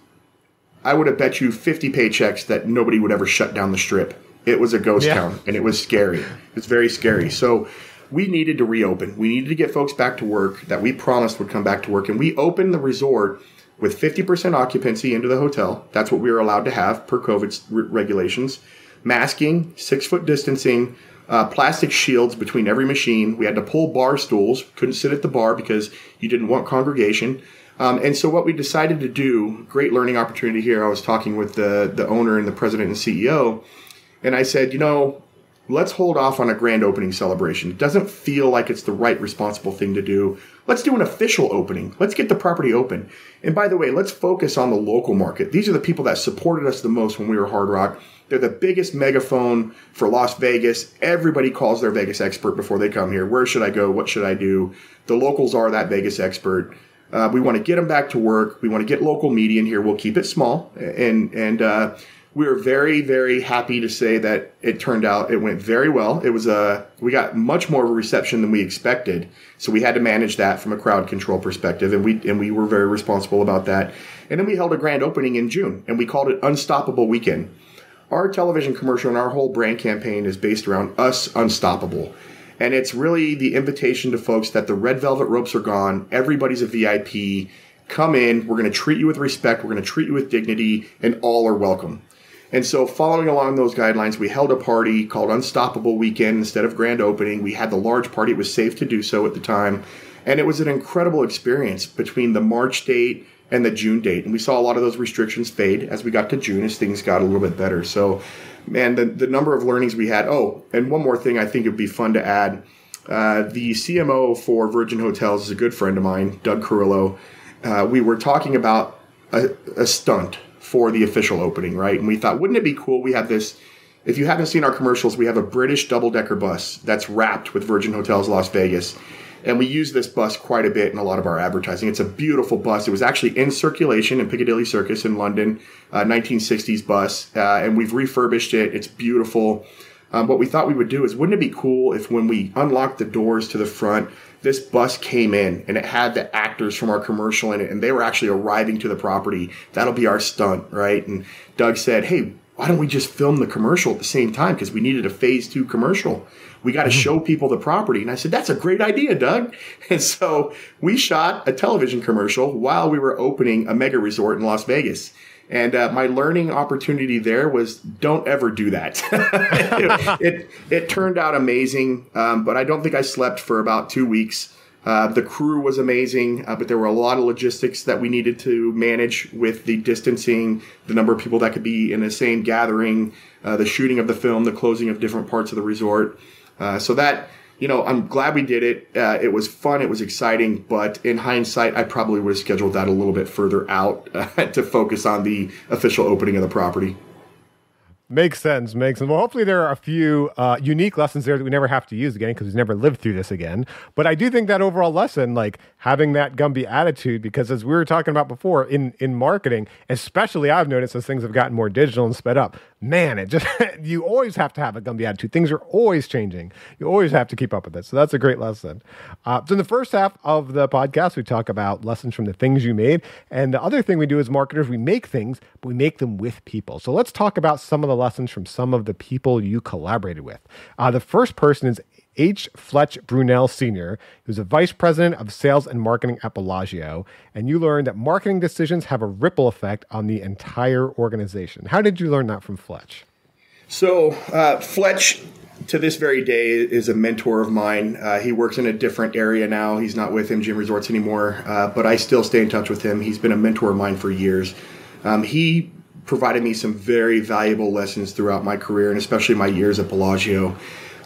I would have bet you 50 paychecks that nobody would ever shut down the strip. It was a ghost yeah. town and it was scary. It's very scary. So we needed to reopen. We needed to get folks back to work that we promised would come back to work. And we opened the resort with 50% occupancy into the hotel. That's what we were allowed to have per COVID regulations. Masking, six foot distancing, uh, plastic shields between every machine. We had to pull bar stools, couldn't sit at the bar because you didn't want congregation. Um, and so what we decided to do, great learning opportunity here. I was talking with the the owner and the president and CEO, and I said, you know, let's hold off on a grand opening celebration. It doesn't feel like it's the right responsible thing to do. Let's do an official opening. Let's get the property open. And by the way, let's focus on the local market. These are the people that supported us the most when we were Hard Rock. They're the biggest megaphone for Las Vegas. Everybody calls their Vegas expert before they come here. Where should I go? What should I do? The locals are that Vegas expert. Uh, we want to get them back to work. We want to get local media in here. We'll keep it small, and and uh, we were very very happy to say that it turned out it went very well. It was a we got much more of a reception than we expected, so we had to manage that from a crowd control perspective, and we and we were very responsible about that. And then we held a grand opening in June, and we called it Unstoppable Weekend. Our television commercial and our whole brand campaign is based around us unstoppable. And it's really the invitation to folks that the red velvet ropes are gone. Everybody's a VIP. Come in. We're going to treat you with respect. We're going to treat you with dignity, and all are welcome. And so, following along those guidelines, we held a party called Unstoppable Weekend instead of grand opening. We had the large party; it was safe to do so at the time, and it was an incredible experience between the March date and the June date. And we saw a lot of those restrictions fade as we got to June as things got a little bit better. So, man, the, the number of learnings we had. Oh, and one more thing I think it would be fun to add. Uh, the CMO for Virgin Hotels is a good friend of mine, Doug Carrillo. Uh, we were talking about a, a stunt for the official opening, right? And we thought, wouldn't it be cool? We have this. If you haven't seen our commercials, we have a British double decker bus that's wrapped with Virgin Hotels Las Vegas. And we use this bus quite a bit in a lot of our advertising. It's a beautiful bus. It was actually in circulation in Piccadilly Circus in London, uh, 1960s bus. Uh, and we've refurbished it. It's beautiful. Um, what we thought we would do is, wouldn't it be cool if when we unlocked the doors to the front, this bus came in and it had the actors from our commercial in it, and they were actually arriving to the property. That'll be our stunt, right? And Doug said, "Hey, why don't we just film the commercial at the same time? Because we needed a phase two commercial. We got to mm-hmm. show people the property. And I said, that's a great idea, Doug. And so we shot a television commercial while we were opening a mega resort in Las Vegas. And uh, my learning opportunity there was don't ever do that. it, it, it, turned out amazing, um, but I don't think I slept for about two weeks. Uh, the crew was amazing, uh, but there were a lot of logistics that we needed to manage with the distancing, the number of people that could be in the same gathering, uh, the shooting of the film, the closing of different parts of the resort. Uh, so that you know, I'm glad we did it. Uh, it was fun. It was exciting. But in hindsight, I probably would have scheduled that a little bit further out to focus on the official opening of the property. Makes sense. Makes sense. Well, hopefully there are a few uh, unique lessons there that we never have to use again because we've never lived through this again. But I do think that overall lesson, like having that Gumby attitude, because as we were talking about before in in marketing, especially I've noticed as things have gotten more digital and sped up, man, it just you always have to have a Gumby attitude. Things are always changing. You always have to keep up with it. So that's a great lesson. Uh, so in the first half of the podcast, we talk about lessons from the things you made, and the other thing we do as marketers, we make things, but we make them with people. So let's talk about some of the lessons from some of the people you collaborated with. Uh, the first person is H. Fletch Brunel Sr., who's a vice president of sales and marketing at Bellagio. And you learned that marketing decisions have a ripple effect on the entire organization. How did you learn that from Fletch? So, uh, Fletch, to this very day, is a mentor of mine. Uh, he works in a different area now. He's not with MGM Resorts anymore, uh, but I still stay in touch with him. He's been a mentor of mine for years. Um, he provided me some very valuable lessons throughout my career and especially my years at Bellagio.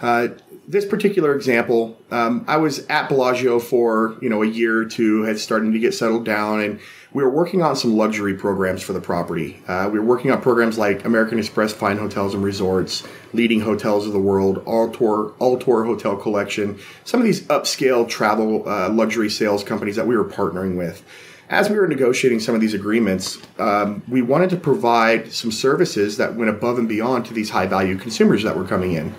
Uh, this particular example, um, I was at Bellagio for you know a year or two, had starting to get settled down, and we were working on some luxury programs for the property. Uh, we were working on programs like American Express Fine Hotels and Resorts, Leading Hotels of the World, All Tour, All Tour Hotel Collection, some of these upscale travel uh, luxury sales companies that we were partnering with as we were negotiating some of these agreements, um, we wanted to provide some services that went above and beyond to these high value consumers that were coming in.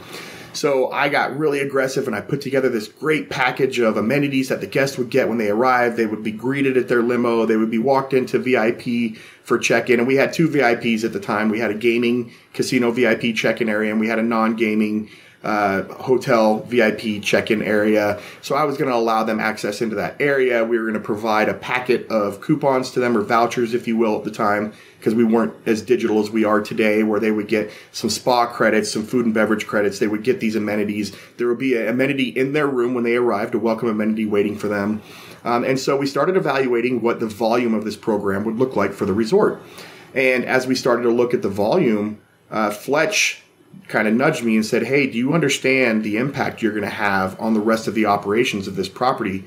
So I got really aggressive and I put together this great package of amenities that the guests would get when they arrived. They would be greeted at their limo. They would be walked into VIP for check-in. And we had two VIPs at the time. We had a gaming casino VIP check-in area and we had a non-gaming uh, hotel VIP check-in area. So I was going to allow them access into that area. We were going to provide a packet of coupons to them or vouchers, if you will, at the time, because we weren't as digital as we are today, where they would get some spa credits, some food and beverage credits. They would get these amenities. There would be an amenity in their room when they arrived, a welcome amenity waiting for them. Um, and so we started evaluating what the volume of this program would look like for the resort. And as we started to look at the volume, uh, Fletch kind of nudged me and said, Hey, do you understand the impact you're going to have on the rest of the operations of this property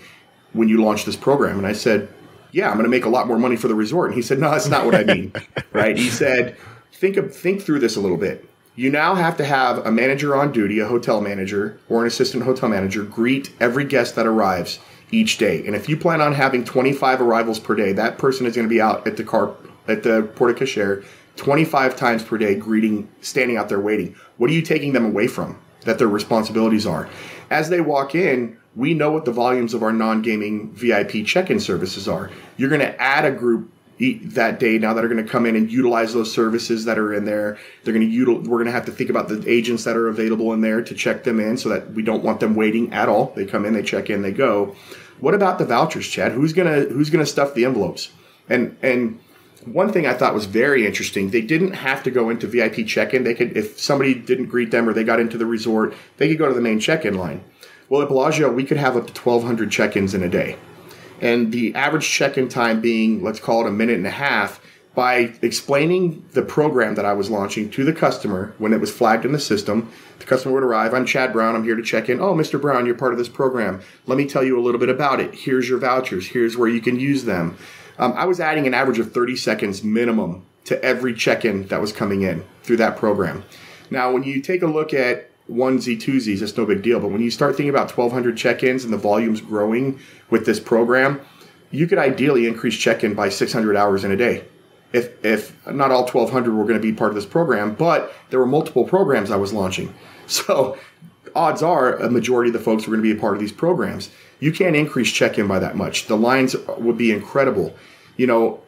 when you launch this program? And I said, Yeah, I'm going to make a lot more money for the resort. And he said, No, that's not what I mean. right? He said, Think of, think through this a little bit. You now have to have a manager on duty, a hotel manager or an assistant hotel manager, greet every guest that arrives each day. And if you plan on having 25 arrivals per day, that person is going to be out at the car at the porte cochere 25 times per day greeting, standing out there waiting. What are you taking them away from that their responsibilities are? As they walk in, we know what the volumes of our non gaming VIP check in services are. You're going to add a group that day now that are going to come in and utilize those services that are in there. They're going to we're going to have to think about the agents that are available in there to check them in so that we don't want them waiting at all. They come in, they check in, they go. What about the vouchers, Chad? Who's going to who's going to stuff the envelopes? And and one thing I thought was very interesting, they didn't have to go into VIP check-in. They could, if somebody didn't greet them or they got into the resort, they could go to the main check-in line. Well, at Bellagio, we could have up to 1,200 check-ins in a day, and the average check-in time being, let's call it a minute and a half. By explaining the program that I was launching to the customer when it was flagged in the system, the customer would arrive. I'm Chad Brown. I'm here to check in. Oh, Mr. Brown, you're part of this program. Let me tell you a little bit about it. Here's your vouchers. Here's where you can use them. Um, I was adding an average of 30 seconds minimum to every check in that was coming in through that program. Now, when you take a look at onesie twosies, it's no big deal. But when you start thinking about 1,200 check ins and the volume's growing with this program, you could ideally increase check in by 600 hours in a day. If if not all 1200 were going to be part of this program but there were multiple programs i was launching. So odds are a majority of the folks were going to be a part of these programs. You can't increase check-in by that much. The lines would be incredible. You know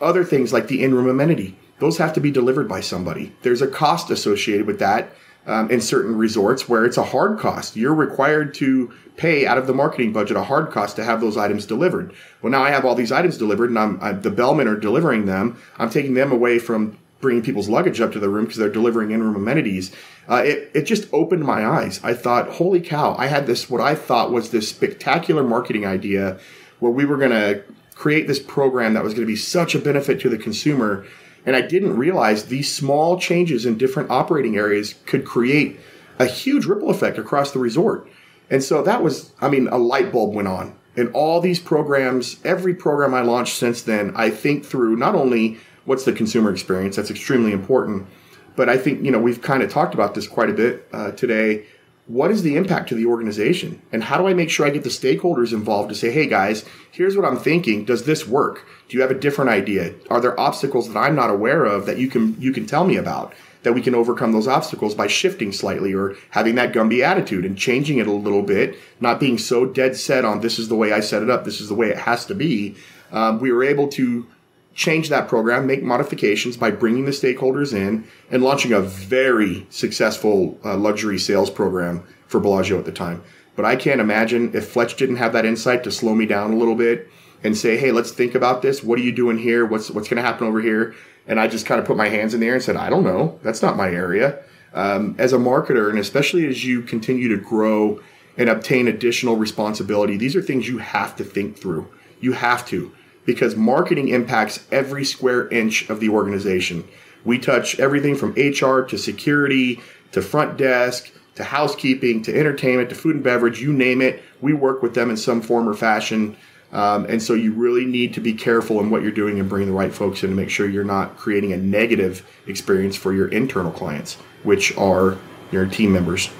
other things like the in-room amenity those have to be delivered by somebody. There's a cost associated with that um, in certain resorts where it's a hard cost you're required to pay out of the marketing budget a hard cost to have those items delivered. Well, now I have all these items delivered, and I'm, I, the bellmen are delivering them. I'm taking them away from bringing people's luggage up to the room because they're delivering in-room amenities. Uh, it it just opened my eyes. I thought, holy cow! I had this what I thought was this spectacular marketing idea where we were going to create this program that was going to be such a benefit to the consumer. And I didn't realize these small changes in different operating areas could create a huge ripple effect across the resort. And so that was, I mean, a light bulb went on. And all these programs, every program I launched since then, I think through not only what's the consumer experience, that's extremely important, but I think, you know, we've kind of talked about this quite a bit uh, today. What is the impact to the organization? And how do I make sure I get the stakeholders involved to say, hey guys, here's what I'm thinking. Does this work? Do you have a different idea? Are there obstacles that I'm not aware of that you can you can tell me about? that we can overcome those obstacles by shifting slightly or having that Gumby attitude and changing it a little bit, not being so dead set on this is the way I set it up, this is the way it has to be. Um, we were able to change that program, make modifications by bringing the stakeholders in and launching a very successful uh, luxury sales program for Bellagio at the time. But I can't imagine if Fletch didn't have that insight to slow me down a little bit and say, "Hey, let's think about this. What are you doing here? What's what's going to happen over here?" And I just kind of put my hands in the air and said, I don't know. That's not my area. Um, as a marketer, and especially as you continue to grow and obtain additional responsibility, these are things you have to think through. You have to, because marketing impacts every square inch of the organization. We touch everything from HR to security to front desk to housekeeping to entertainment to food and beverage, you name it. We work with them in some form or fashion. Um, and so you really need to be careful in what you're doing and bring the right folks in to make sure you're not creating a negative experience for your internal clients, which are your team members.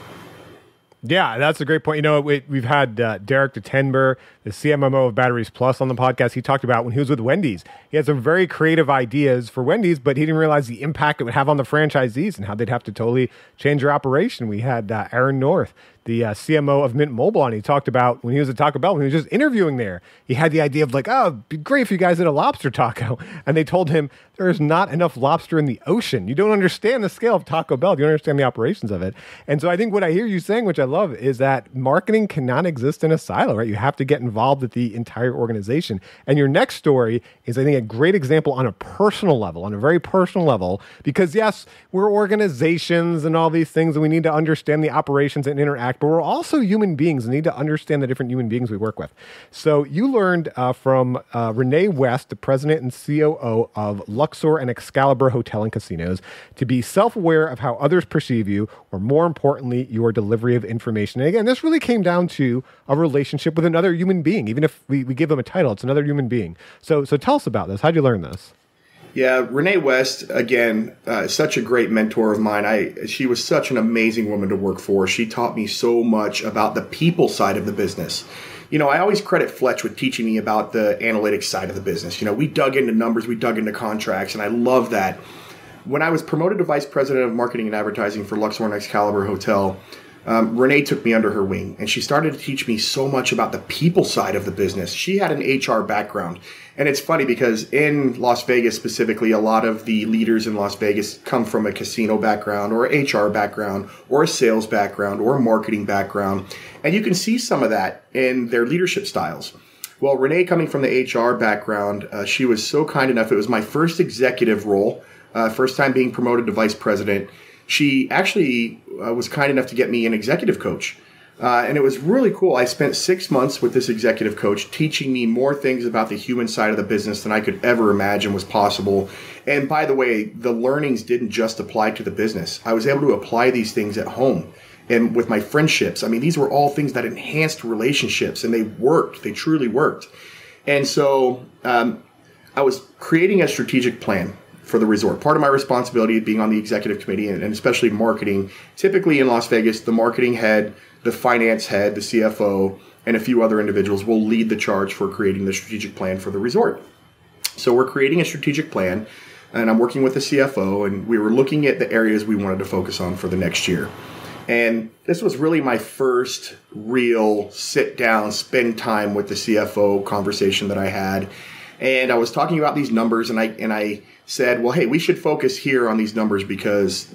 Yeah, that's a great point. You know, we, have had uh, Derek DeTenber, the CMMO of Batteries Plus, on the podcast. He talked about when he was with Wendy's. He had some very creative ideas for Wendy's, but he didn't realize the impact it would have on the franchisees and how they'd have to totally change their operation. We had uh, Aaron North, the uh, CMO of Mint Mobile, and he talked about when he was at Taco Bell, when he was just interviewing there, he had the idea of like, oh, it'd be great if you guys did a lobster taco. And they told him there is not enough lobster in the ocean. You don't understand the scale of Taco Bell. You don't understand the operations of it. And so I think what I hear you saying, which I love, is that marketing cannot exist in a silo, right? You have to get involved with the entire organization. And your next story is, I think, a great example on a personal level, on a very personal level, because yes, we're organizations and all these things, and we need to understand the operations and but we're also human beings and need to understand the different human beings we work with. So you learned uh, from uh, Renee West, the president and COO of Luxor and Excalibur Hotel and Casinos, to be self aware of how others perceive you, or more importantly, your delivery of information. And again, this really came down to a relationship with another human being. Even if we, we give them a title, it's another human being. So, so tell us about this. How'd you learn this? Yeah, Renee West again, uh, such a great mentor of mine. I she was such an amazing woman to work for. She taught me so much about the people side of the business. You know, I always credit Fletch with teaching me about the analytics side of the business. You know, we dug into numbers, we dug into contracts, and I love that. When I was promoted to vice president of marketing and advertising for Luxor and Excalibur Hotel, um, Renee took me under her wing and she started to teach me so much about the people side of the business. She had an HR background. And it's funny because in Las Vegas specifically, a lot of the leaders in Las Vegas come from a casino background or HR background or a sales background or a marketing background. And you can see some of that in their leadership styles. Well, Renee, coming from the HR background, uh, she was so kind enough. It was my first executive role, uh, first time being promoted to vice president. She actually uh, was kind enough to get me an executive coach. Uh, and it was really cool. I spent six months with this executive coach teaching me more things about the human side of the business than I could ever imagine was possible. And by the way, the learnings didn't just apply to the business. I was able to apply these things at home and with my friendships. I mean, these were all things that enhanced relationships and they worked. They truly worked. And so um, I was creating a strategic plan for the resort. Part of my responsibility being on the executive committee and, and especially marketing. Typically in Las Vegas, the marketing head, the finance head, the CFO, and a few other individuals will lead the charge for creating the strategic plan for the resort. So we're creating a strategic plan, and I'm working with the CFO, and we were looking at the areas we wanted to focus on for the next year. And this was really my first real sit down, spend time with the CFO conversation that I had. And I was talking about these numbers and I and I said, well, hey, we should focus here on these numbers because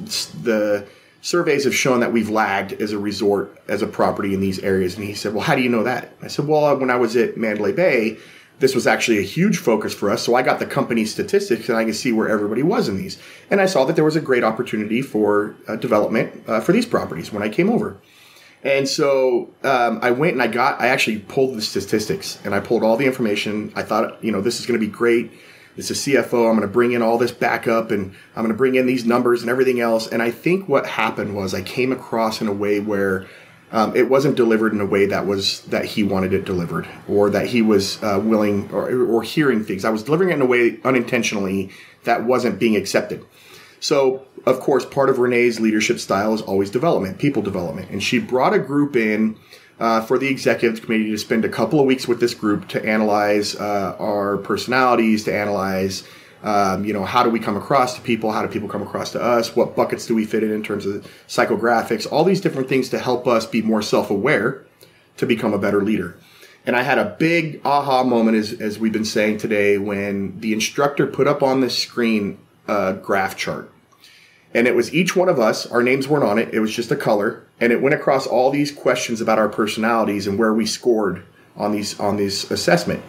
the surveys have shown that we've lagged as a resort, as a property in these areas. And he said, well, how do you know that? I said, well, when I was at Mandalay Bay, this was actually a huge focus for us. So I got the company statistics and I could see where everybody was in these. And I saw that there was a great opportunity for uh, development uh, for these properties when I came over. And so um, I went and I got, I actually pulled the statistics and I pulled all the information. I thought, you know, this is going to be great. It's a CFO. I'm going to bring in all this backup and I'm going to bring in these numbers and everything else. And I think what happened was I came across in a way where um, it wasn't delivered in a way that was that he wanted it delivered or that he was uh, willing or, or hearing things i was delivering it in a way unintentionally that wasn't being accepted so of course part of renee's leadership style is always development people development and she brought a group in uh, for the executive committee to spend a couple of weeks with this group to analyze uh, our personalities to analyze um, you know, how do we come across to people? How do people come across to us? What buckets do we fit in in terms of psychographics? All these different things to help us be more self aware to become a better leader. And I had a big aha moment, as, as we've been saying today, when the instructor put up on the screen a graph chart. And it was each one of us, our names weren't on it, it was just a color. And it went across all these questions about our personalities and where we scored on these on this assessment.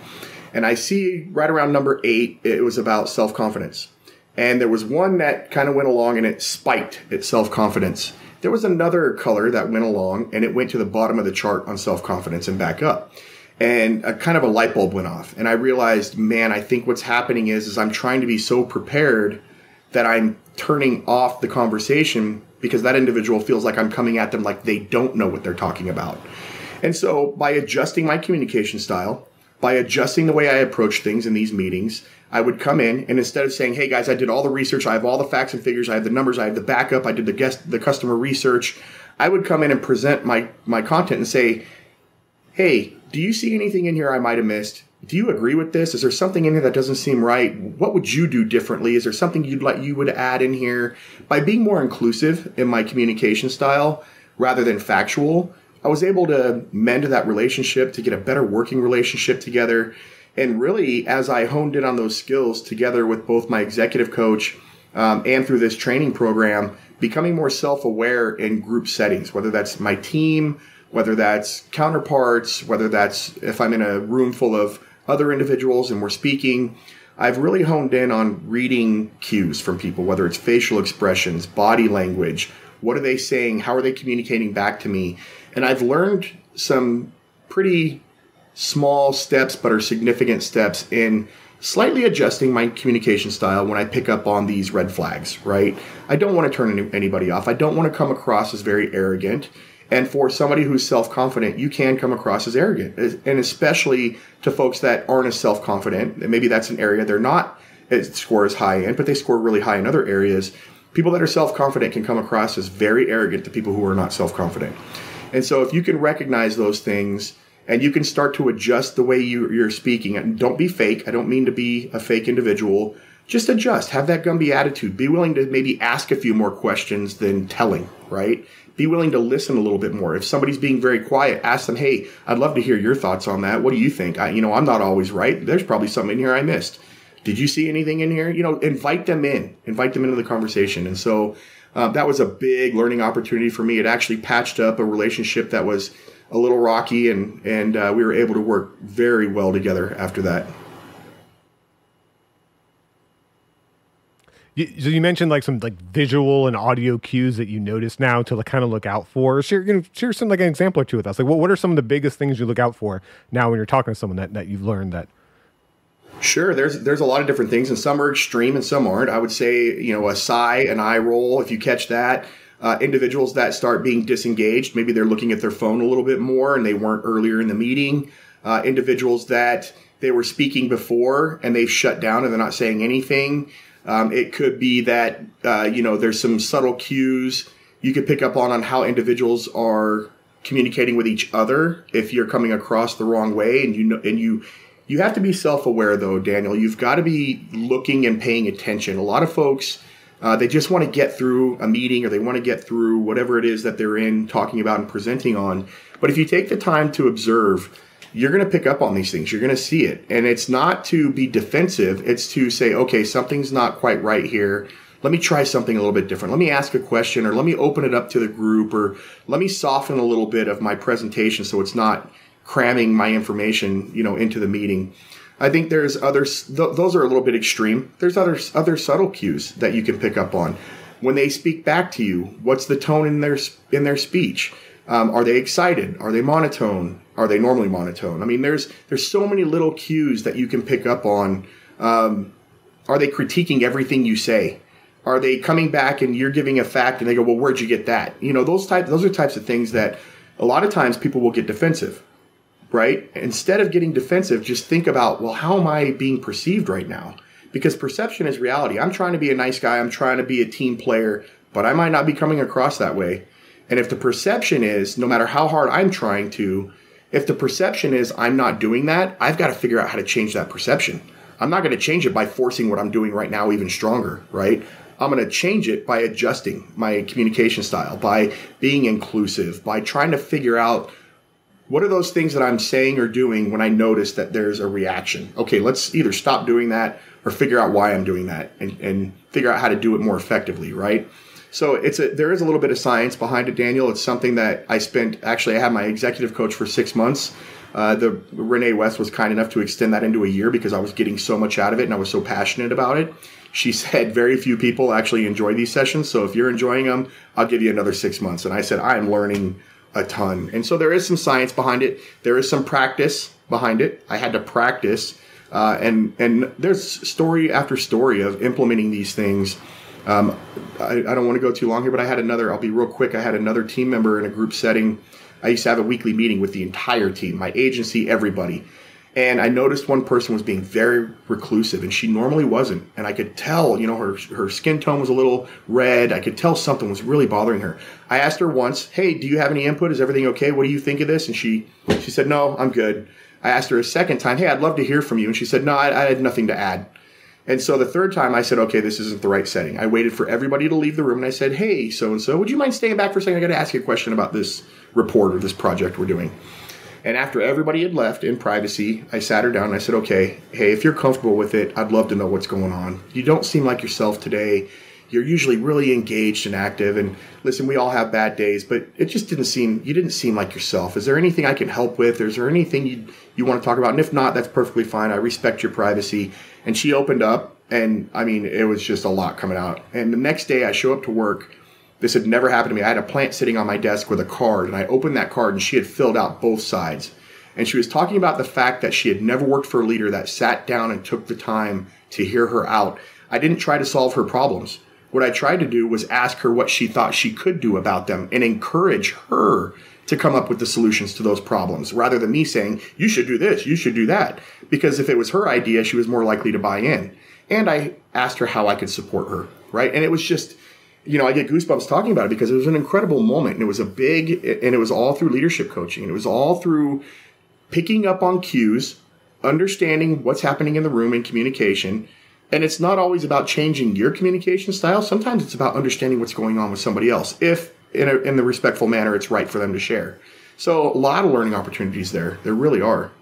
And I see right around number eight, it was about self confidence. And there was one that kind of went along and it spiked its self confidence. There was another color that went along and it went to the bottom of the chart on self confidence and back up. And a kind of a light bulb went off. And I realized, man, I think what's happening is, is I'm trying to be so prepared that I'm turning off the conversation because that individual feels like I'm coming at them like they don't know what they're talking about. And so by adjusting my communication style, by adjusting the way I approach things in these meetings, I would come in and instead of saying, "Hey guys, I did all the research, I have all the facts and figures, I have the numbers, I have the backup, I did the guest the customer research," I would come in and present my my content and say, "Hey, do you see anything in here I might have missed? Do you agree with this? Is there something in here that doesn't seem right? What would you do differently? Is there something you'd like you would add in here?" By being more inclusive in my communication style rather than factual, I was able to mend that relationship to get a better working relationship together. And really, as I honed in on those skills together with both my executive coach um, and through this training program, becoming more self aware in group settings, whether that's my team, whether that's counterparts, whether that's if I'm in a room full of other individuals and we're speaking. I've really honed in on reading cues from people, whether it's facial expressions, body language. What are they saying? How are they communicating back to me? And I've learned some pretty small steps, but are significant steps in slightly adjusting my communication style when I pick up on these red flags, right? I don't want to turn anybody off. I don't want to come across as very arrogant. And for somebody who's self confident, you can come across as arrogant. And especially to folks that aren't as self confident, maybe that's an area they're not score as high in, but they score really high in other areas. People that are self confident can come across as very arrogant to people who are not self confident. And so if you can recognize those things and you can start to adjust the way you, are speaking, and don't be fake. I don't mean to be a fake individual. Just adjust. Have that Gumby attitude. Be willing to maybe ask a few more questions than telling, right? Be willing to listen a little bit more. If somebody's being very quiet, ask them, hey, I'd love to hear your thoughts on that. What do you think? I, you know, I'm not always right. There's probably something in here I missed. Did you see anything in here? You know, invite them in, invite them into the conversation. And so, uh, that was a big learning opportunity for me. It actually patched up a relationship that was a little rocky, and and uh, we were able to work very well together after that. So you mentioned like some like visual and audio cues that you notice now to like, kind of look out for. Share, you know, share some like an example or two with us. Like, what, what are some of the biggest things you look out for now when you're talking to someone that, that you've learned that? Sure, there's there's a lot of different things, and some are extreme and some aren't. I would say, you know, a sigh, an eye roll, if you catch that. Uh, individuals that start being disengaged, maybe they're looking at their phone a little bit more and they weren't earlier in the meeting. Uh, individuals that they were speaking before and they've shut down and they're not saying anything. Um, it could be that uh, you know there's some subtle cues you could pick up on on how individuals are communicating with each other if you're coming across the wrong way. And you know and you you have to be self-aware though daniel. You've got to be looking and paying attention. A lot of folks uh, they just want to get through a meeting or they want to get through whatever it is that they're in talking about and presenting on. But if you take the time to observe you're going to pick up on these things. You're going to see it. And it's not to be defensive, it's to say, okay, something's not quite right here. Let me try something a little bit different. Let me ask a question or let me open it up to the group or let me soften a little bit of my presentation so it's not cramming my information, you know, into the meeting. I think there's others th- those are a little bit extreme. There's other other subtle cues that you can pick up on. When they speak back to you, what's the tone in their in their speech? Um, are they excited? Are they monotone? Are they normally monotone? I mean, there's there's so many little cues that you can pick up on. Um, are they critiquing everything you say? Are they coming back and you're giving a fact and they go, "Well, where'd you get that?" You know, those type those are types of things that a lot of times people will get defensive, right? Instead of getting defensive, just think about, "Well, how am I being perceived right now?" Because perception is reality. I'm trying to be a nice guy. I'm trying to be a team player, but I might not be coming across that way. And if the perception is, no matter how hard I'm trying to, if the perception is I'm not doing that, I've got to figure out how to change that perception. I'm not going to change it by forcing what I'm doing right now even stronger, right? I'm going to change it by adjusting my communication style, by being inclusive, by trying to figure out what are those things that I'm saying or doing when I notice that there's a reaction. Okay, let's either stop doing that or figure out why I'm doing that and, and figure out how to do it more effectively, right? So it's a there is a little bit of science behind it, Daniel. It's something that I spent actually I had my executive coach for six months. Uh, the Renee West was kind enough to extend that into a year because I was getting so much out of it and I was so passionate about it. She said very few people actually enjoy these sessions, so if you're enjoying them, I'll give you another six months. And I said I'm learning a ton, and so there is some science behind it. There is some practice behind it. I had to practice, uh, and and there's story after story of implementing these things um, I, I, don't want to go too long here, but I had another, I'll be real quick. I had another team member in a group setting. I used to have a weekly meeting with the entire team, my agency, everybody. And I noticed one person was being very reclusive, and she normally wasn't. And I could tell, you know, her her skin tone was a little red. I could tell something was really bothering her. I asked her once, "Hey, do you have any input? Is everything okay? What do you think of this?" And she she said, "No, I'm good." I asked her a second time, "Hey, I'd love to hear from you," and she said, "No, I, I had nothing to add." And so the third time I said, okay, this isn't the right setting. I waited for everybody to leave the room and I said, hey, so and so, would you mind staying back for a second? I got to ask you a question about this report or this project we're doing. And after everybody had left in privacy, I sat her down and I said, okay, hey, if you're comfortable with it, I'd love to know what's going on. You don't seem like yourself today. You're usually really engaged and active. And listen, we all have bad days, but it just didn't seem, you didn't seem like yourself. Is there anything I can help with? Is there anything you, you want to talk about? And if not, that's perfectly fine. I respect your privacy and she opened up, and I mean, it was just a lot coming out. And the next day, I show up to work. This had never happened to me. I had a plant sitting on my desk with a card, and I opened that card, and she had filled out both sides. And she was talking about the fact that she had never worked for a leader that sat down and took the time to hear her out. I didn't try to solve her problems. What I tried to do was ask her what she thought she could do about them and encourage her to come up with the solutions to those problems rather than me saying, you should do this, you should do that. Because if it was her idea, she was more likely to buy in. And I asked her how I could support her, right? And it was just, you know, I get goosebumps talking about it because it was an incredible moment and it was a big, and it was all through leadership coaching and it was all through picking up on cues, understanding what's happening in the room in communication. And it's not always about changing your communication style. Sometimes it's about understanding what's going on with somebody else. If in, a, in the respectful manner it's right for them to share. So a lot of learning opportunities there. There really are.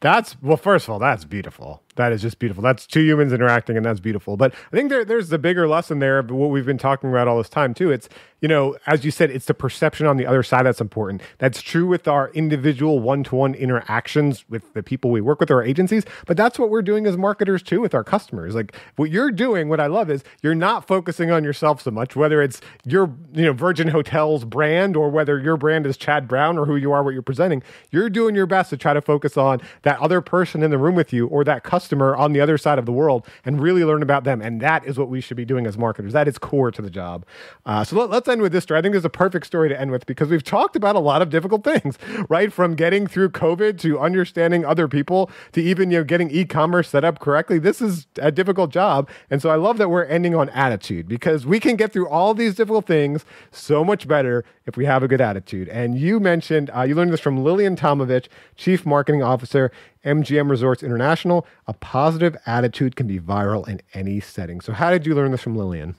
That's well. First of all, that's beautiful. That is just beautiful. That's two humans interacting, and that's beautiful. But I think there, there's the bigger lesson there of what we've been talking about all this time, too. It's, you know, as you said, it's the perception on the other side that's important. That's true with our individual one to one interactions with the people we work with, our agencies, but that's what we're doing as marketers, too, with our customers. Like what you're doing, what I love is you're not focusing on yourself so much, whether it's your, you know, Virgin Hotels brand or whether your brand is Chad Brown or who you are, what you're presenting. You're doing your best to try to focus on that other person in the room with you or that customer on the other side of the world and really learn about them. And that is what we should be doing as marketers. That is core to the job. Uh, so let, us end with this story. I think there's a perfect story to end with because we've talked about a lot of difficult things, right? From getting through COVID to understanding other people to even you know getting e-commerce set up correctly. This is a difficult job, and so I love that we're ending on attitude because we can get through all these difficult things so much better if we have a good attitude. And you mentioned uh, you learned this from Lillian Tomovich, Chief Marketing Officer MGM Resorts International. A positive attitude can be viral in any setting. So, how did you learn this from Lilian?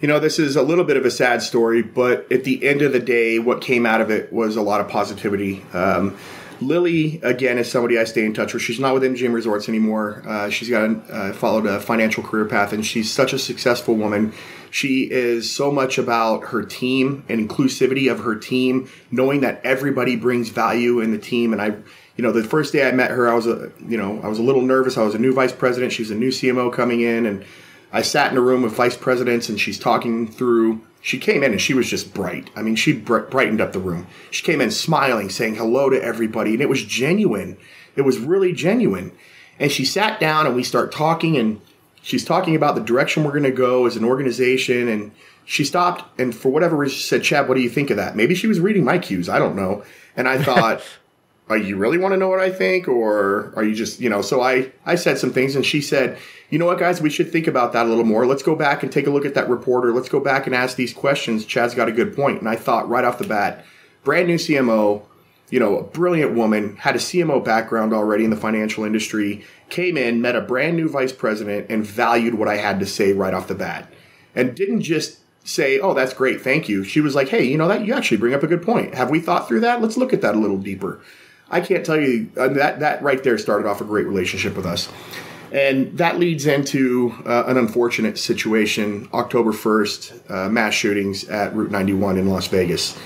You know, this is a little bit of a sad story, but at the end of the day, what came out of it was a lot of positivity. Um, Lily, again, is somebody I stay in touch with. She's not with MGM Resorts anymore. Uh, she's got uh, followed a financial career path, and she's such a successful woman. She is so much about her team and inclusivity of her team, knowing that everybody brings value in the team. And I, you know, the first day I met her, I was a, you know, I was a little nervous. I was a new vice president. She's a new CMO coming in, and I sat in a room with vice presidents, and she's talking through. She came in and she was just bright. I mean, she brightened up the room. She came in smiling, saying hello to everybody, and it was genuine. It was really genuine. And she sat down, and we start talking, and she's talking about the direction we're going to go as an organization, and she stopped and for whatever reason she said, "Chad, what do you think of that?" Maybe she was reading my cues. I don't know. And I thought. are you really want to know what I think, or are you just, you know? So I, I said some things, and she said, you know what, guys, we should think about that a little more. Let's go back and take a look at that reporter. Let's go back and ask these questions. Chad's got a good point. And I thought right off the bat, brand new CMO, you know, a brilliant woman, had a CMO background already in the financial industry, came in, met a brand new vice president, and valued what I had to say right off the bat. And didn't just say, "Oh, that's great, thank you." She was like, "Hey, you know that you actually bring up a good point. Have we thought through that? Let's look at that a little deeper." I can't tell you uh, that that right there started off a great relationship with us. And that leads into uh, an unfortunate situation October 1st, uh, mass shootings at Route 91 in Las Vegas.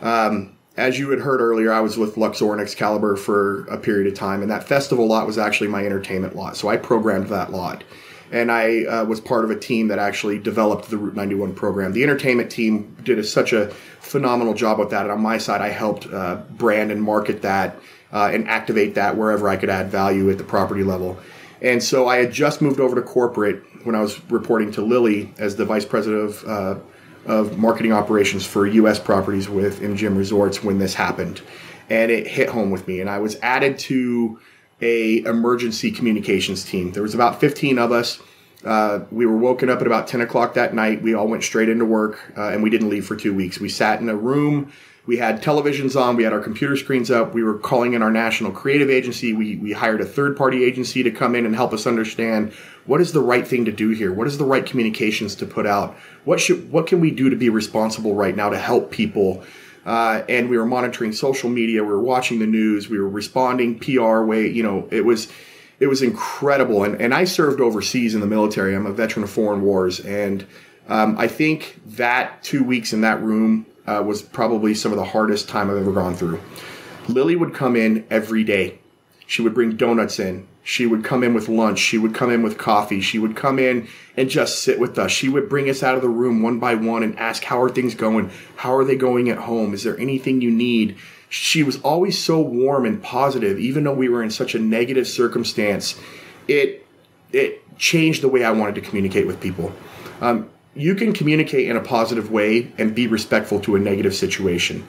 Um, as you had heard earlier, I was with Luxor and Excalibur for a period of time, and that festival lot was actually my entertainment lot. So I programmed that lot. And I uh, was part of a team that actually developed the Route 91 program. The entertainment team did a, such a phenomenal job with that. And on my side, I helped uh, brand and market that uh, and activate that wherever I could add value at the property level. And so I had just moved over to corporate when I was reporting to Lily as the vice president of, uh, of marketing operations for U.S. properties with MGM Resorts when this happened. And it hit home with me. And I was added to a emergency communications team. There was about 15 of us. Uh, we were woken up at about 10 o'clock that night. We all went straight into work, uh, and we didn't leave for two weeks. We sat in a room. We had televisions on. We had our computer screens up. We were calling in our national creative agency. We, we hired a third party agency to come in and help us understand what is the right thing to do here. What is the right communications to put out? What should what can we do to be responsible right now to help people? Uh, and we were monitoring social media. We were watching the news. We were responding PR way. You know, it was it was incredible. And, and I served overseas in the military. I'm a veteran of foreign wars. And um, I think that two weeks in that room uh, was probably some of the hardest time I've ever gone through. Lily would come in every day. She would bring donuts in. She would come in with lunch. She would come in with coffee. She would come in and just sit with us. She would bring us out of the room one by one and ask, How are things going? How are they going at home? Is there anything you need? she was always so warm and positive, even though we were in such a negative circumstance. It it changed the way I wanted to communicate with people. Um, you can communicate in a positive way and be respectful to a negative situation.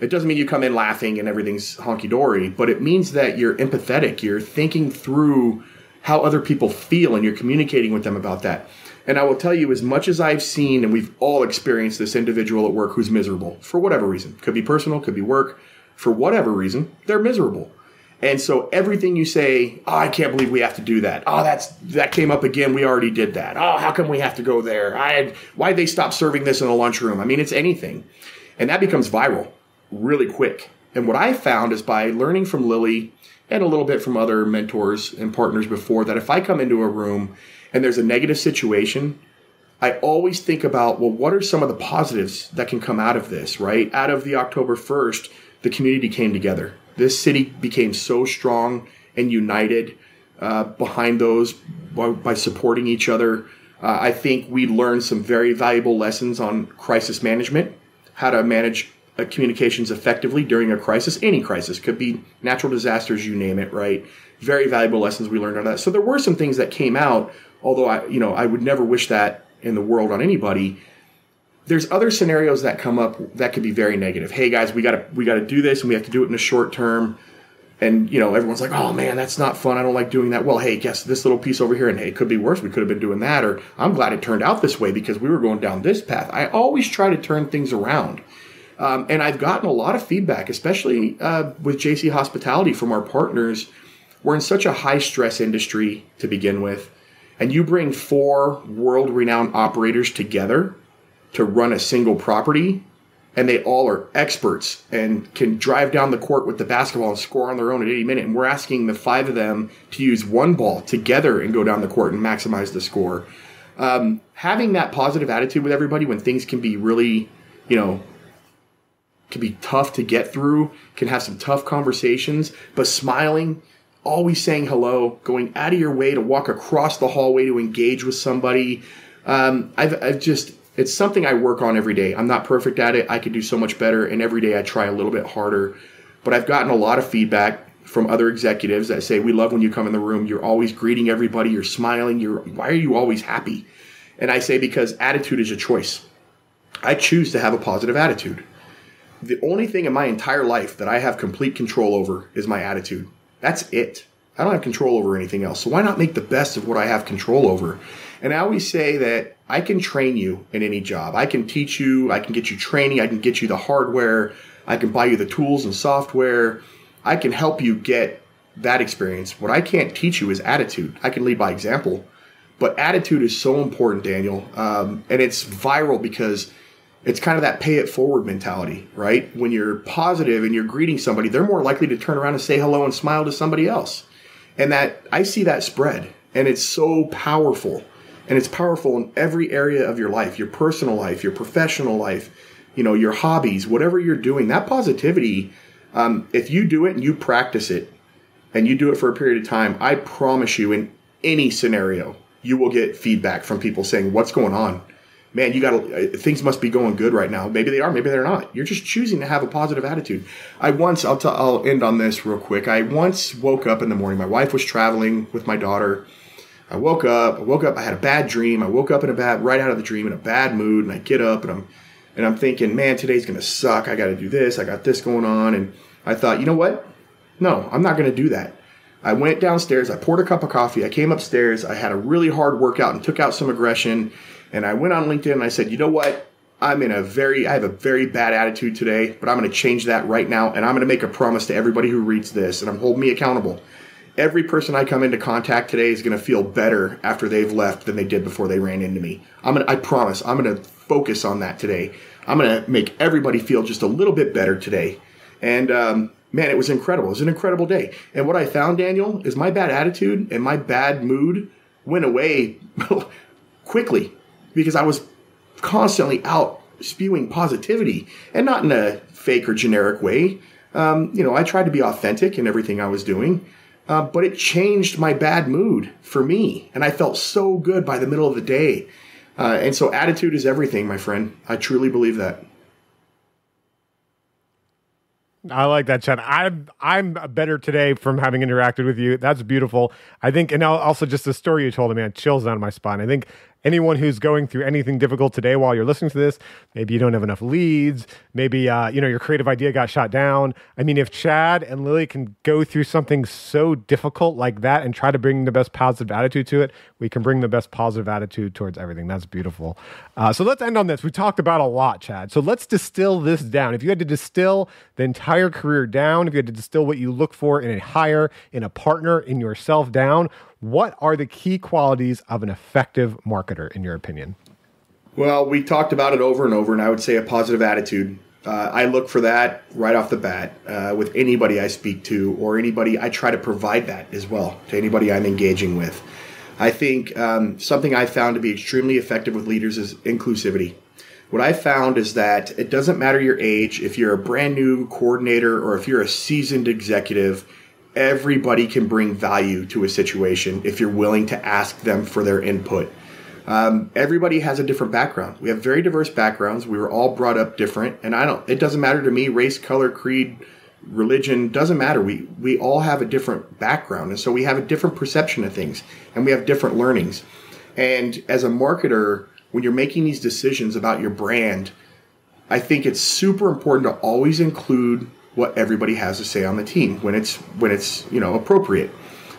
It doesn't mean you come in laughing and everything's honky dory, but it means that you're empathetic. You're thinking through how other people feel and you're communicating with them about that. And I will tell you, as much as I've seen and we've all experienced this individual at work who's miserable for whatever reason, could be personal, could be work, for whatever reason, they're miserable. And so everything you say, oh, I can't believe we have to do that. Oh, that's that came up again. We already did that. Oh, how come we have to go there? I why they stop serving this in the lunchroom? I mean, it's anything, and that becomes viral really quick. And what I found is by learning from Lily and a little bit from other mentors and partners before that if I come into a room and there's a negative situation, I always think about, well, what are some of the positives that can come out of this, right? Out of the October 1st, the community came together. This city became so strong and united uh, behind those by, by, supporting each other. Uh, I think we learned some very valuable lessons on crisis management, how to manage Uh, communications effectively during a crisis, any crisis, could be natural disasters, you name it, right? Very valuable lessons we learned on that. So there were some things that came out, although I, you know, I would never wish that in the world on anybody. There's other scenarios that come up that could be very negative. Hey guys, we gotta we gotta do this and we have to do it in the short term. And you know, everyone's like, "Oh man, that's not fun. I don't like doing that." Well, hey, guess this little piece over here, and hey, it could be worse. We could have been doing that, or I'm glad it turned out this way because we were going down this path. I always try to turn things around. Um, and I've gotten a lot of feedback, especially uh, with JC Hospitality from our partners. We're in such a high stress industry to begin with, and you bring four world renowned operators together to run a single property, and they all are experts and can drive down the court with the basketball and score on their own at any minute. And we're asking the five of them to use one ball together and go down the court and maximize the score. Um, having that positive attitude with everybody when things can be really, you know, can be tough to get through, can have some tough conversations, but smiling, always saying hello, going out of your way to walk across the hallway to engage with somebody. Um, I've, I've just, it's something I work on every day. I'm not perfect at it. I could do so much better, and every day I try a little bit harder. But I've gotten a lot of feedback from other executives that say, "We love when you come in the room. You're always greeting everybody. You're smiling. You're why are you always happy?" And I say because attitude is a choice. I choose to have a positive attitude the only thing in my entire life that I have complete control over is my attitude. That's it. I don't have control over anything else. So why not make the best of what I have control over? And I always say that I can train you in any job. I can teach you, I can get you training, I can get you the hardware, I can buy you the tools and software. I can help you get that experience. What I can't teach you is attitude. I can lead by example. But attitude is so important, Daniel. Um, and it's viral because it's kind of that pay it forward mentality, right? When you're positive and you're greeting somebody, they're more likely to turn around and say hello and smile to somebody else. And that I see that spread and it's so powerful. And it's powerful in every area of your life, your personal life, your professional life, you know, your hobbies, whatever you're doing. That positivity, um, if you do it and you practice it and you do it for a period of time, I promise you in any scenario, you will get feedback from people saying, What's going on? Man, you got to, uh, things must be going good right now. Maybe they are, maybe they're not. You're just choosing to have a positive attitude. I once, I'll, t- I'll end on this real quick. I once woke up in the morning. My wife was traveling with my daughter. I woke up, I woke up, I had a bad dream. I woke up in a bad, right out of the dream in a bad mood. And I get up and I'm, and I'm thinking, man, today's going to suck. I got to do this. I got this going on. And I thought, you know what? No, I'm not going to do that. I went downstairs. I poured a cup of coffee. I came upstairs. I had a really hard workout and took out some aggression and I went on LinkedIn and I said, you know what? I'm in a very, I have a very bad attitude today, but I'm going to change that right now. And I'm going to make a promise to everybody who reads this, and I'm holding me accountable. Every person I come into contact today is going to feel better after they've left than they did before they ran into me. I'm going to, I promise, I'm going to focus on that today. I'm going to make everybody feel just a little bit better today. And, um, man, it was incredible. It was an incredible day. And what I found, Daniel, is my bad attitude and my bad mood went away quickly because I was constantly out spewing positivity and not in a fake or generic way. Um, you know, I tried to be authentic in everything I was doing, uh, but it changed my bad mood for me. And I felt so good by the middle of the day. Uh, and so, attitude is everything, my friend. I truly believe that. I like that, Chad. I'm I'm better today from having interacted with you. That's beautiful. I think, and also just the story you told man, chills down my spine. I think anyone who's going through anything difficult today while you're listening to this, maybe you don't have enough leads, maybe uh, you know your creative idea got shot down. I mean, if Chad and Lily can go through something so difficult like that and try to bring the best positive attitude to it, we can bring the best positive attitude towards everything. That's beautiful. Uh, so let's end on this. We talked about a lot, Chad. So let's distill this down. If you had to distill the entire career down, if you had to distill what you look for in a hire, in a partner, in yourself down, what are the key qualities of an effective marketer, in your opinion? Well, we talked about it over and over, and I would say a positive attitude. Uh, I look for that right off the bat uh, with anybody I speak to or anybody. I try to provide that as well to anybody I'm engaging with. I think um, something I found to be extremely effective with leaders is inclusivity. What I found is that it doesn't matter your age, if you're a brand new coordinator or if you're a seasoned executive, everybody can bring value to a situation if you're willing to ask them for their input. Um, everybody has a different background. We have very diverse backgrounds. We were all brought up different, and I don't. It doesn't matter to me. Race, color, creed, religion doesn't matter. We we all have a different background, and so we have a different perception of things, and we have different learnings. And as a marketer, when you're making these decisions about your brand, I think it's super important to always include what everybody has to say on the team when it's when it's you know appropriate.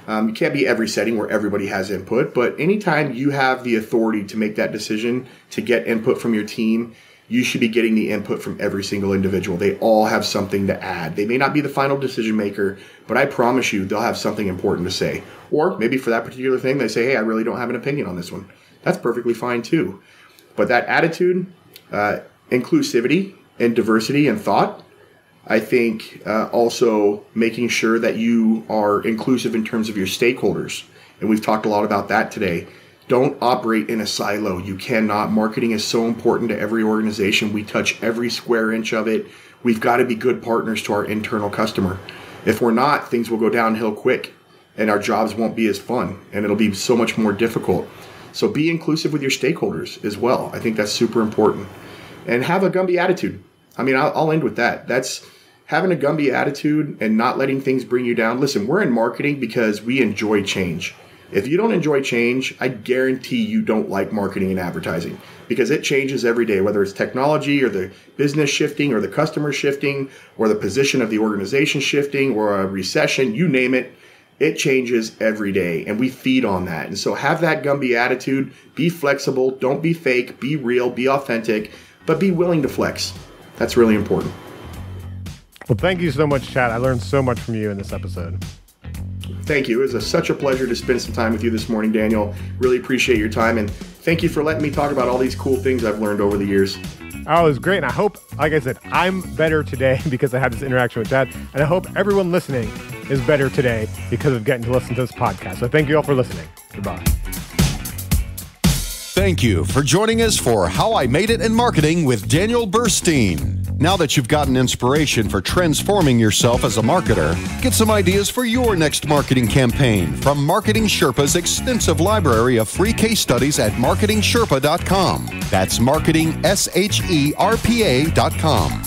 Um, you can't be every setting where everybody has input, but anytime you have the authority to make that decision to get input from your team, you should be getting the input from every single individual. They all have something to add. They may not be the final decision maker, but I promise you they'll have something important to say. Or maybe for that particular thing, they say, hey, I really don't have an opinion on this one. That's perfectly fine too. But that attitude, uh, inclusivity, and diversity and thought I think uh, also making sure that you are inclusive in terms of your stakeholders. And we've talked a lot about that today. Don't operate in a silo. You cannot. Marketing is so important to every organization. We touch every square inch of it. We've got to be good partners to our internal customer. If we're not, things will go downhill quick and our jobs won't be as fun and it'll be so much more difficult. So be inclusive with your stakeholders as well. I think that's super important. And have a Gumby attitude. I mean, I'll, I'll end with that. That's having a Gumby attitude and not letting things bring you down. Listen, we're in marketing because we enjoy change. If you don't enjoy change, I guarantee you don't like marketing and advertising because it changes every day, whether it's technology or the business shifting or the customer shifting or the position of the organization shifting or a recession, you name it. It changes every day and we feed on that. And so have that Gumby attitude, be flexible, don't be fake, be real, be authentic, but be willing to flex. That's really important. Well, thank you so much, Chad. I learned so much from you in this episode. Thank you. It was a, such a pleasure to spend some time with you this morning, Daniel. Really appreciate your time and thank you for letting me talk about all these cool things I've learned over the years. Oh, it was great. And I hope, like I said, I'm better today because I had this interaction with Chad. And I hope everyone listening is better today because of getting to listen to this podcast. So thank you all for listening. Goodbye. Thank you for joining us for How I Made It in Marketing with Daniel Burstein. Now that you've gotten inspiration for transforming yourself as a marketer, get some ideas for your next marketing campaign from Marketing Sherpa's extensive library of free case studies at marketingsherpa.com. That's marketing, S H E R P A.com.